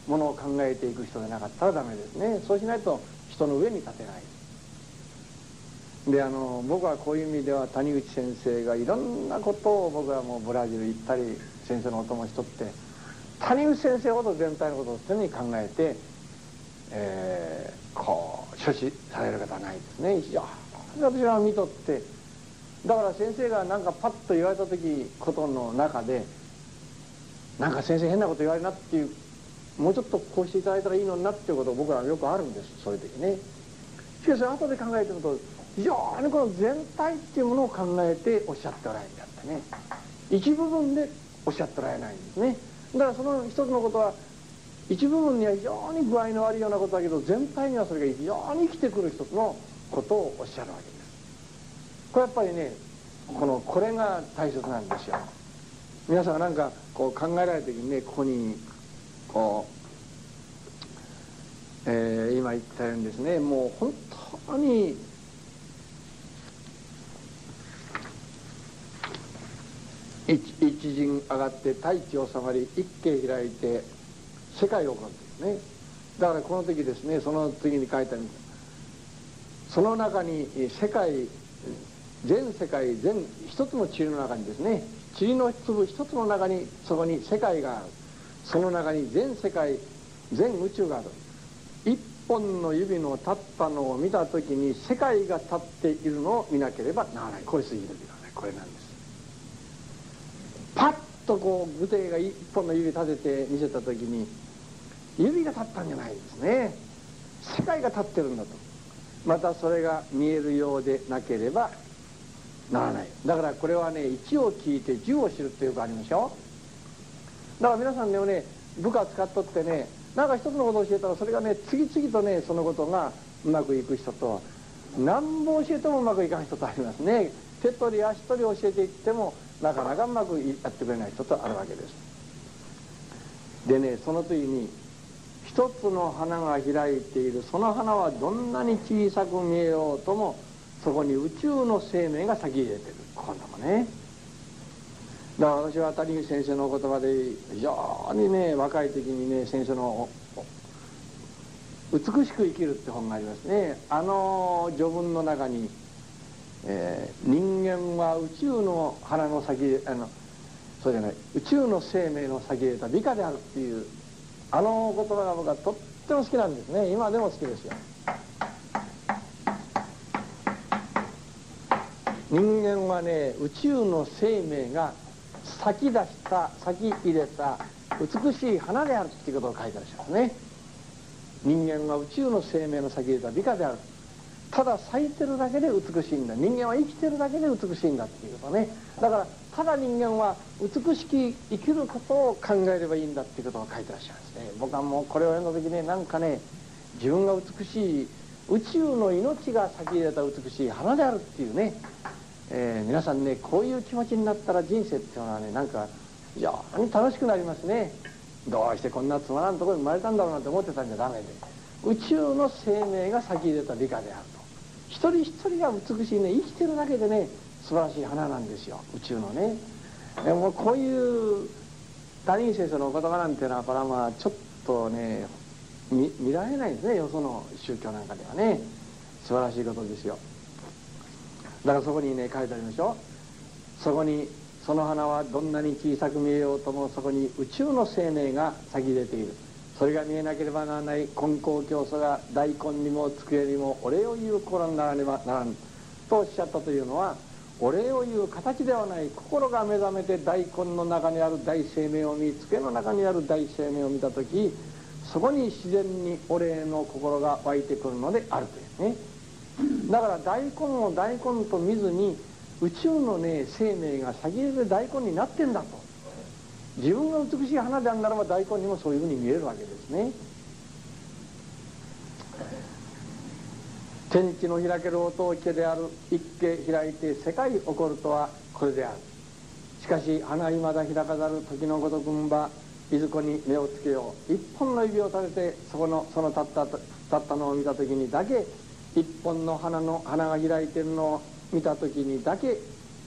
ものを考えていく人でなかったらダメですね。そうしないと人の上に立てない。であの僕はこういう意味では谷口先生がいろんなことを僕はもうブラジル行ったり先生のお供しとって谷口先生ほど全体のことを常に考えて、えー、こう処置される方はないですね。非常に私は見とって。だから先生が何かパッと言われた時ことの中でなんか先生変なこと言われるなっていうもうちょっとこうしていただいたらいいのになっていうこと僕らはよくあるんです。そういう時ね。しかし後で考えてみると非常にこの全体っていうものを考えておっしゃっておられるんであってね。一部分でおっしゃっておられないんですね。だからその一つのことは一部分には非常に具合の悪いようなことだけど全体にはそれが非常に生きてくる一つのことをおっしゃるわけです。これやっぱりねこのこれが大切なんですよ。皆さんが何かこう考えられた時にねここにこう、えー、今言ったようにですねもう本当に一一陣上がって大地収まり一景開いて世界を起こるんですね。だからこの時ですねその次に書いてあるその中に世界全世界全一つの塵の中にですね塵の粒一つの中にそこに世界がある。その中に全世界全宇宙がある。一本の指の立ったのを見た時に世界が立っているのを見なければならない。これ杉の木だね。これなんです。パッとこう具体が一本の指立てて見せた時に指が立ったんじゃないですね。世界が立ってるんだと。またそれが見えるようでなければならない。だからこれはね1を聞いて10を知るってよくありましょだから皆さんでもね部下使っとってねなんか一つのことを教えたらそれがね次々とねそのことがうまくいく人と何ぼ教えてもうまくいかん人とありますね。手取り足取り教えていってもなかなかうまくやってくれない人とあるわけです。でねその時に一つの花が開いているその花はどんなに小さく見えようともそこに宇宙の生命が先入れてる。こんなもね。だから私は谷口先生のお言葉で非常にね若い時にね先生の「美しく生きる」って本がありますね。あの序文の中に、えー、人間は宇宙の花の先あのそうじゃない宇宙の生命の先へた美化であるっていうあの言葉が僕はとっても好きなんですね。今でも好きですよ。人間はね宇宙の生命が咲き出した咲き入れた美しい花であるっていうことを書いてらっしゃいますね。人間は宇宙の生命の咲き入れた美化である。ただ咲いてるだけで美しいんだ。人間は生きてるだけで美しいんだっていうことね。だからただ人間は美しき生きることを考えればいいんだっていうことを書いてらっしゃるんですね。僕はもうこれを読んだ時ねなんかね自分が美しい宇宙の命が咲き入れた美しい花であるっていうね、えー、皆さんねこういう気持ちになったら人生っていうのはねなんか非常に楽しくなりますね。どうしてこんなつまらんところに生まれたんだろうなんて思ってたんじゃダメで。宇宙の生命が咲き入れた美化であると。一人一人が美しいね。生きてるだけでね素晴らしい花なんですよ。宇宙のね。でもこういう他人先生のお言葉なんていうのはこれはまあちょっとね見られないですね。よその宗教なんかではね。素晴らしいことですよ。だからそこにね書いてありましょう。そこにその花はどんなに小さく見えようともそこに宇宙の生命が咲き出ている。それが見えなければならない根高教祖が大根にも机にもお礼を言う心にならねばならんとおっしゃったというのはお礼を言う形ではない心が目覚めて大根の中にある大生命を見机の中にある大生命を見た時そこに自然にお礼の心が湧いてくるのであるというね。だから大根を大根と見ずに宇宙のね生命が先入れで大根になってんだと。自分が美しい花であるならば大根にもそういうふうに見えるわけですね。天地の開ける音を家である一家開いて世界起こるとはこれである。しかし花いまだ開かざる時のごとくんばいずこに目をつけよう。一本の指を立ててそこのその立った立ったのを見た時にだけ一本の花の花が開いてるのを見た時にだけ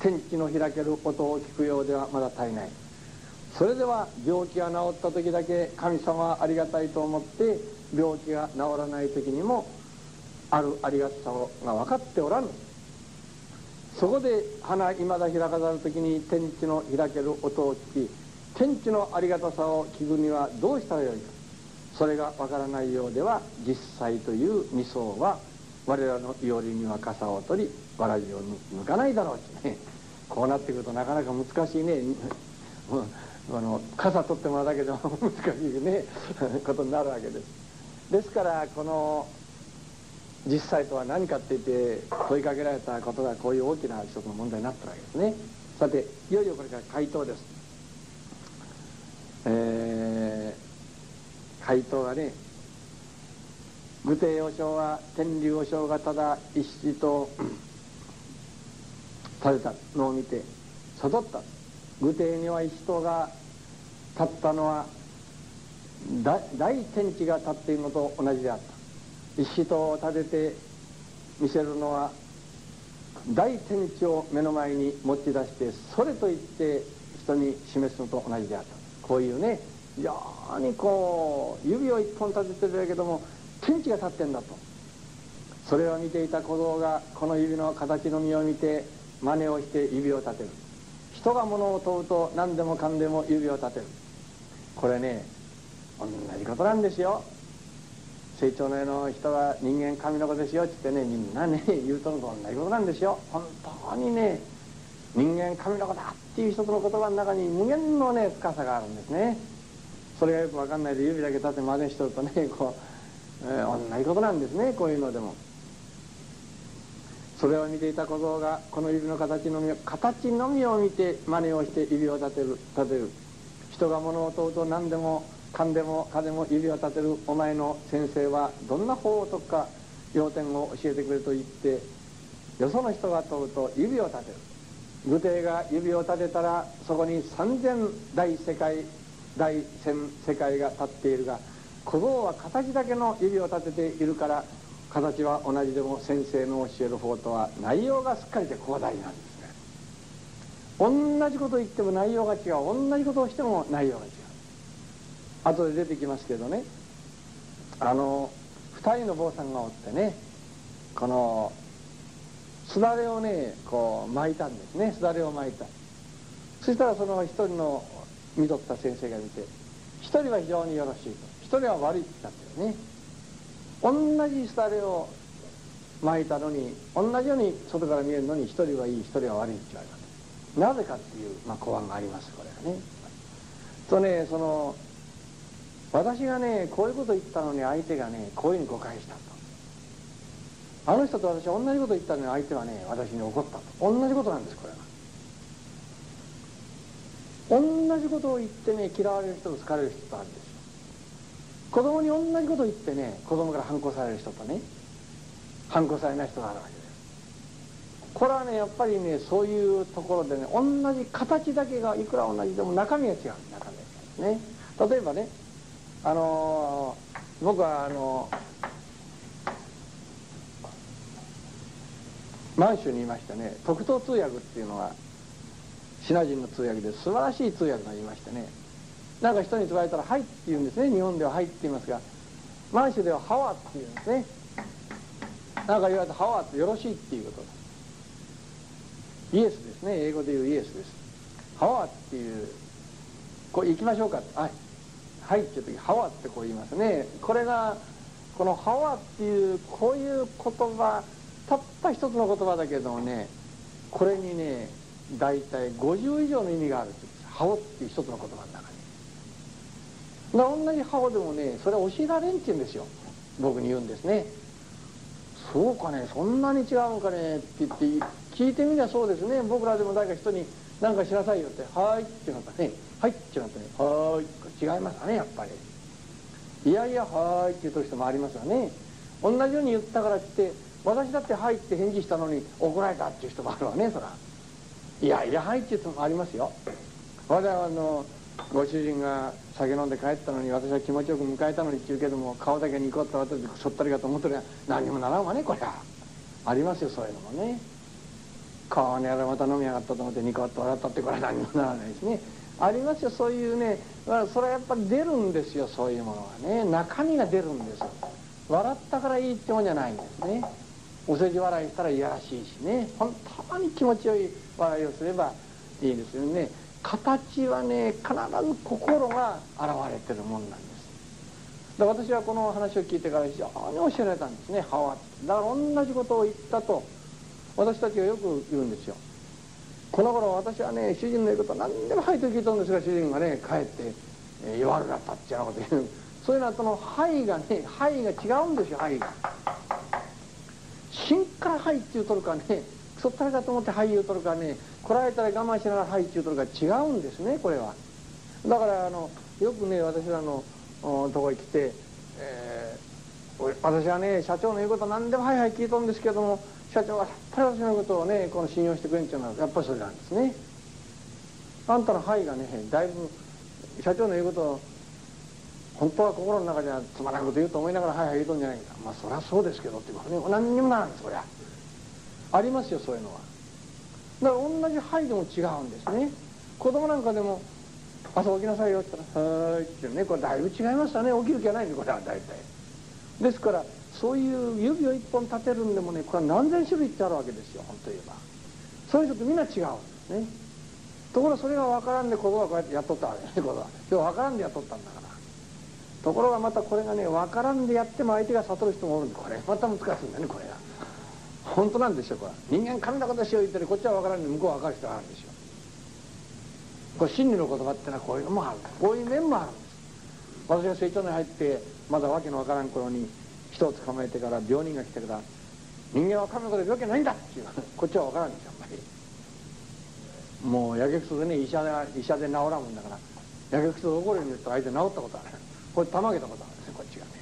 天地の開ける音を聞くようではまだ足りない。それでは病気が治った時だけ神様はありがたいと思って病気が治らない時にもあるありがたさが分かっておらぬ。そこで花いまだ開かざる時に天地の開ける音を聞き天地のありがたさを聞くにはどうしたらよいか。それが分からないようでは実際という二層は我らのいおりには傘を取りわらじを抜かないだろうしね。こうなってくるとなかなか難しいね。あの傘取ってもらうだけでも 難しいね ことになるわけです。ですからこの実際とは何かって言って問いかけられたことがこういう大きな一つの問題になったわけですね。さていよいよこれから回答です。えー、回答がね愚帝和尚は天竜和尚がただ一子と立てたのを見て悟った。愚帝には一頭が立ったのは大天地が立っているのと同じであった。一子とを立てて見せるのは大天地を目の前に持ち出してそれと言って人に示すのと同じであった。こういうね非常にこう指を一本立ててるけども天地が立ってんだと。それを見ていた小僧がこの指の形の実を見て真似をして指を立てる。人が物を問うと何でもかんでも指を立てる。これね同じことなんですよ。成長の絵の人が人間神の子ですよ。って言ってねみんなね 言うとのと同じことなんですよ。本当にね人間神の子だっていう一つの言葉の中に無限のね深さがあるんですね。それがよく分かんないで指だけ立て真似しとるとね こう、えー、同じことなんですね。こういうのでも。それを見ていた小僧がこの指の形のみ形のみを見て真似をして指を立てる立てる。人が物を問うと何でもかんでもかでも指を立てるお前の先生はどんな法を解くか要点を教えてくれと言ってよその人が問うと指を立てる。愚帝が指を立てたらそこに三千大世界大千世界が立っているが小僧は形だけの指を立てているから形は同じでも先生の教える方とは内容がすっかりで広大なんです同じこと言っても内容が違う。同じことをしても内容が違う。後で出てきますけどね。あの二人の坊さんがおってねこのすだれをねこう巻いたんですね。すだれを巻いた。そしたらその一人の見とった先生が見て一人は非常によろしいと。一人は悪いって言ったんだよね。同じすだれを巻いたのに同じように外から見えるのに一人はいい一人は悪いって言われた。なぜかっていう、まあ、公案がありますこれはね。とねその私がねこういうこと言ったのに相手がねこういうふうに誤解したと。あの人と私同じこと言ったのに相手はね私に怒ったと。同じことなんですこれは。同じことを言ってね嫌われる人と好かれる人とあるんですよ子供に同じことを言ってね子供から反抗される人とね反抗されない人があるわけです。これはねやっぱりねそういうところでね同じ形だけがいくら同じでも中身が違う。中身がね。例えばねあのー、僕はあのー、満州にいましてね特等通訳っていうのはシナ人の通訳で素晴らしい通訳がいましてねなんか人に言われたら「はい」って言うんですね。日本では「はい」って言いますが満州では「ハワ」って言うんですね。なんか言われたら「ハワ」ってよろしいっていうこと。ですイエスですね。英語で言うイエスです。ハワっていうこう行きましょうか。はいはいっていう時ハワってこう言いますね。これがこのハワっていうこういう言葉たった一つの言葉だけどもねこれにね大体50以上の意味があるって言うんです。ハオっていう一つの言葉の中に。同じハオでもねそれ教えられんって言うんですよ。僕に言うんですね。そうかねそんなに違うのかねって言って聞いてみりゃそうですね。僕らでも誰か人に何かしなさいよって「はい」ってなったね「はい」ってなったね「はい」違いますかねやっぱり。いやいや「はい」って言うと人もありますよね。同じように言ったからって私だって「はい」って返事したのに怒られたっていう人もあるわねそら。いやいや「はい」って言う人もありますよ。我々のご主人が酒飲んで帰ったのに私は気持ちよく迎えたのにって言うけども顔だけにこって渡ってそったりかと思ってりゃ何にもならんわねこりゃ。ありますよそういうのもね顔にあれまた飲みやがったと思ってニコッと笑ったってこれは何にもならないですね。ありますよそういうね。それはやっぱり出るんですよそういうものがね。中身が出るんです笑ったからいいってもんじゃないんですね。お世辞笑いしたらいやらしいしね。本当に気持ちよい笑いをすればいいですよね。形はね必ず心が現れてるもんなんです。で私はこの話を聞いてから非常に教えられたんですね「は」だから同じことを言ったと。私たちがよく言うんですよ。この頃私はね主人の言うこと何でも「はい」と聞いたんですが主人がね帰って「えー、弱るだった」っていうようなこと言う。そういうのはその「はい」がね「はい」が違うんですよ「はい」が。芯から「はい」って言うとるかねそったれかと思って「はい」言うとるかねこらえたら我慢しながら「はい」って言うとるか違うんですねこれは。だからあのよくね私らのとこへ来て、えー、私はね社長の言うこと何でも「はいはい」聞いとるんですけども社長はやっぱり私のことをねこの信用してくれんっていうのはやっぱりそれなんですね。あんたの「はい」がねだいぶ社長の言うことを本当は心の中ではつまらんこと言うと思いながら「はいはい」言うとんじゃないかまあそりゃそうですけどっていうことね何にもならんですこりゃ。ありますよそういうのは。だから同じ「はい」でも違うんですね。子供なんかでも「朝起きなさいよ」って言ったら「はーい」ってね。これだいぶ違いましたね。起きる気はないんでこれは大体。ですからそういう指を一本立てるんでもねこれは何千種類ってあるわけですよ本当言えば。そういう人ってみんな違う。んですね。ところがそれが分からんでここはこうやってやっとったわけねここは。今日分からんでやっとったんだから。ところがまたこれがね分からんでやっても相手が悟る人もおるんでこれ。また難しいんだねこれが。本当なんですよこれ人間神のことしよう言ってるこっちは分からんで向こうは分かる人があるんですよこれ真理の言葉ってのはこういうのもある。こういう面もあるんです。私が成長に入ってまだ訳の分からん頃に人を捕まえてから病人が来てから人間は神のことで病気ないんだっていう。こっちは分からんですよあんまり。もうやけくそでね医者で医者で治らんもんだからやけくそで怒るように言うと相手治ったことある。これたまげたことあるんですねこっちがね。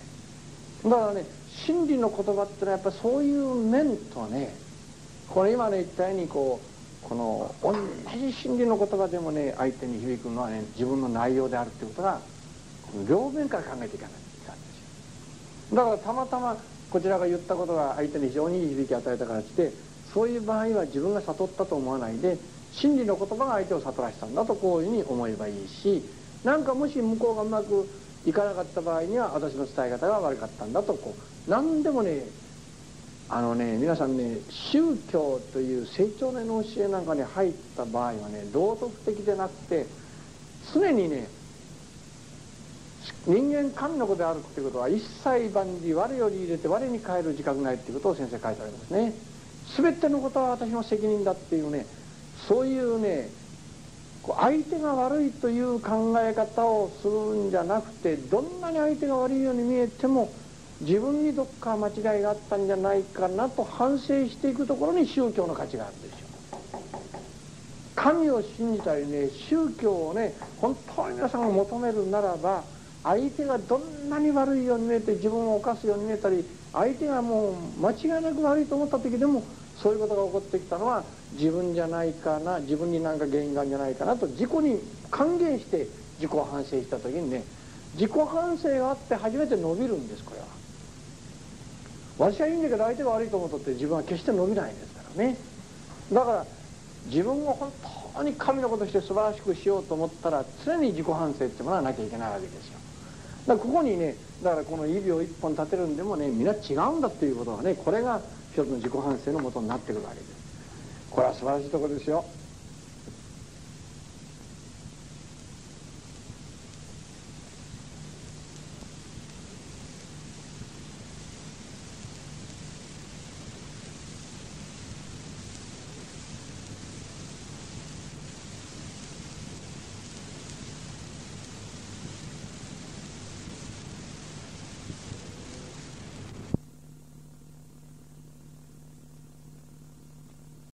だからね真理の言葉ってのはやっぱりそういう面とねこれ今ね言ったようにこうこの同じ真理の言葉でもね相手に響くのはね自分の内容であるっていうことが両面から考えていかないだからたまたまこちらが言ったことが相手に非常にいい響きを与えたからしてそういう場合は自分が悟ったと思わないで真理の言葉が相手を悟らせたんだとこういうふうに思えばいいし何かもし向こうがうまくいかなかった場合には私の伝え方が悪かったんだとこう何でもねあのね皆さんね宗教という成長の教えなんかに入った場合はね道徳的でなくて常にね人間神の子であるっていうことは一切万事我より入れて我に変える自覚ないっていうことを先生書いてありますね。全てのことは私の責任だっていうねそういうね相手が悪いという考え方をするんじゃなくてどんなに相手が悪いように見えても自分にどっか間違いがあったんじゃないかなと反省していくところに宗教の価値があるんですよ。神を信じたりね宗教をね本当に皆さんが求めるならば相手がどんなに悪いように見えて自分を犯すように見えたり相手がもう間違いなく悪いと思った時でもそういうことが起こってきたのは自分じゃないかな自分に何か原因があるんじゃないかなと自己に還元して自己反省した時にね自己反省があって初めて伸びるんですこれは。私はいいんだけど相手が悪いと思ったって自分は決して伸びないですからね。だから自分が本当に神のことして素晴らしくしようと思ったら常に自己反省ってものはなきゃいけないわけですよ。だからここにねだからこの指を一本立てるんでもね皆違うんだっていうことがねこれが一つの自己反省のもとになってくるわけです。これは素晴らしいところですよ。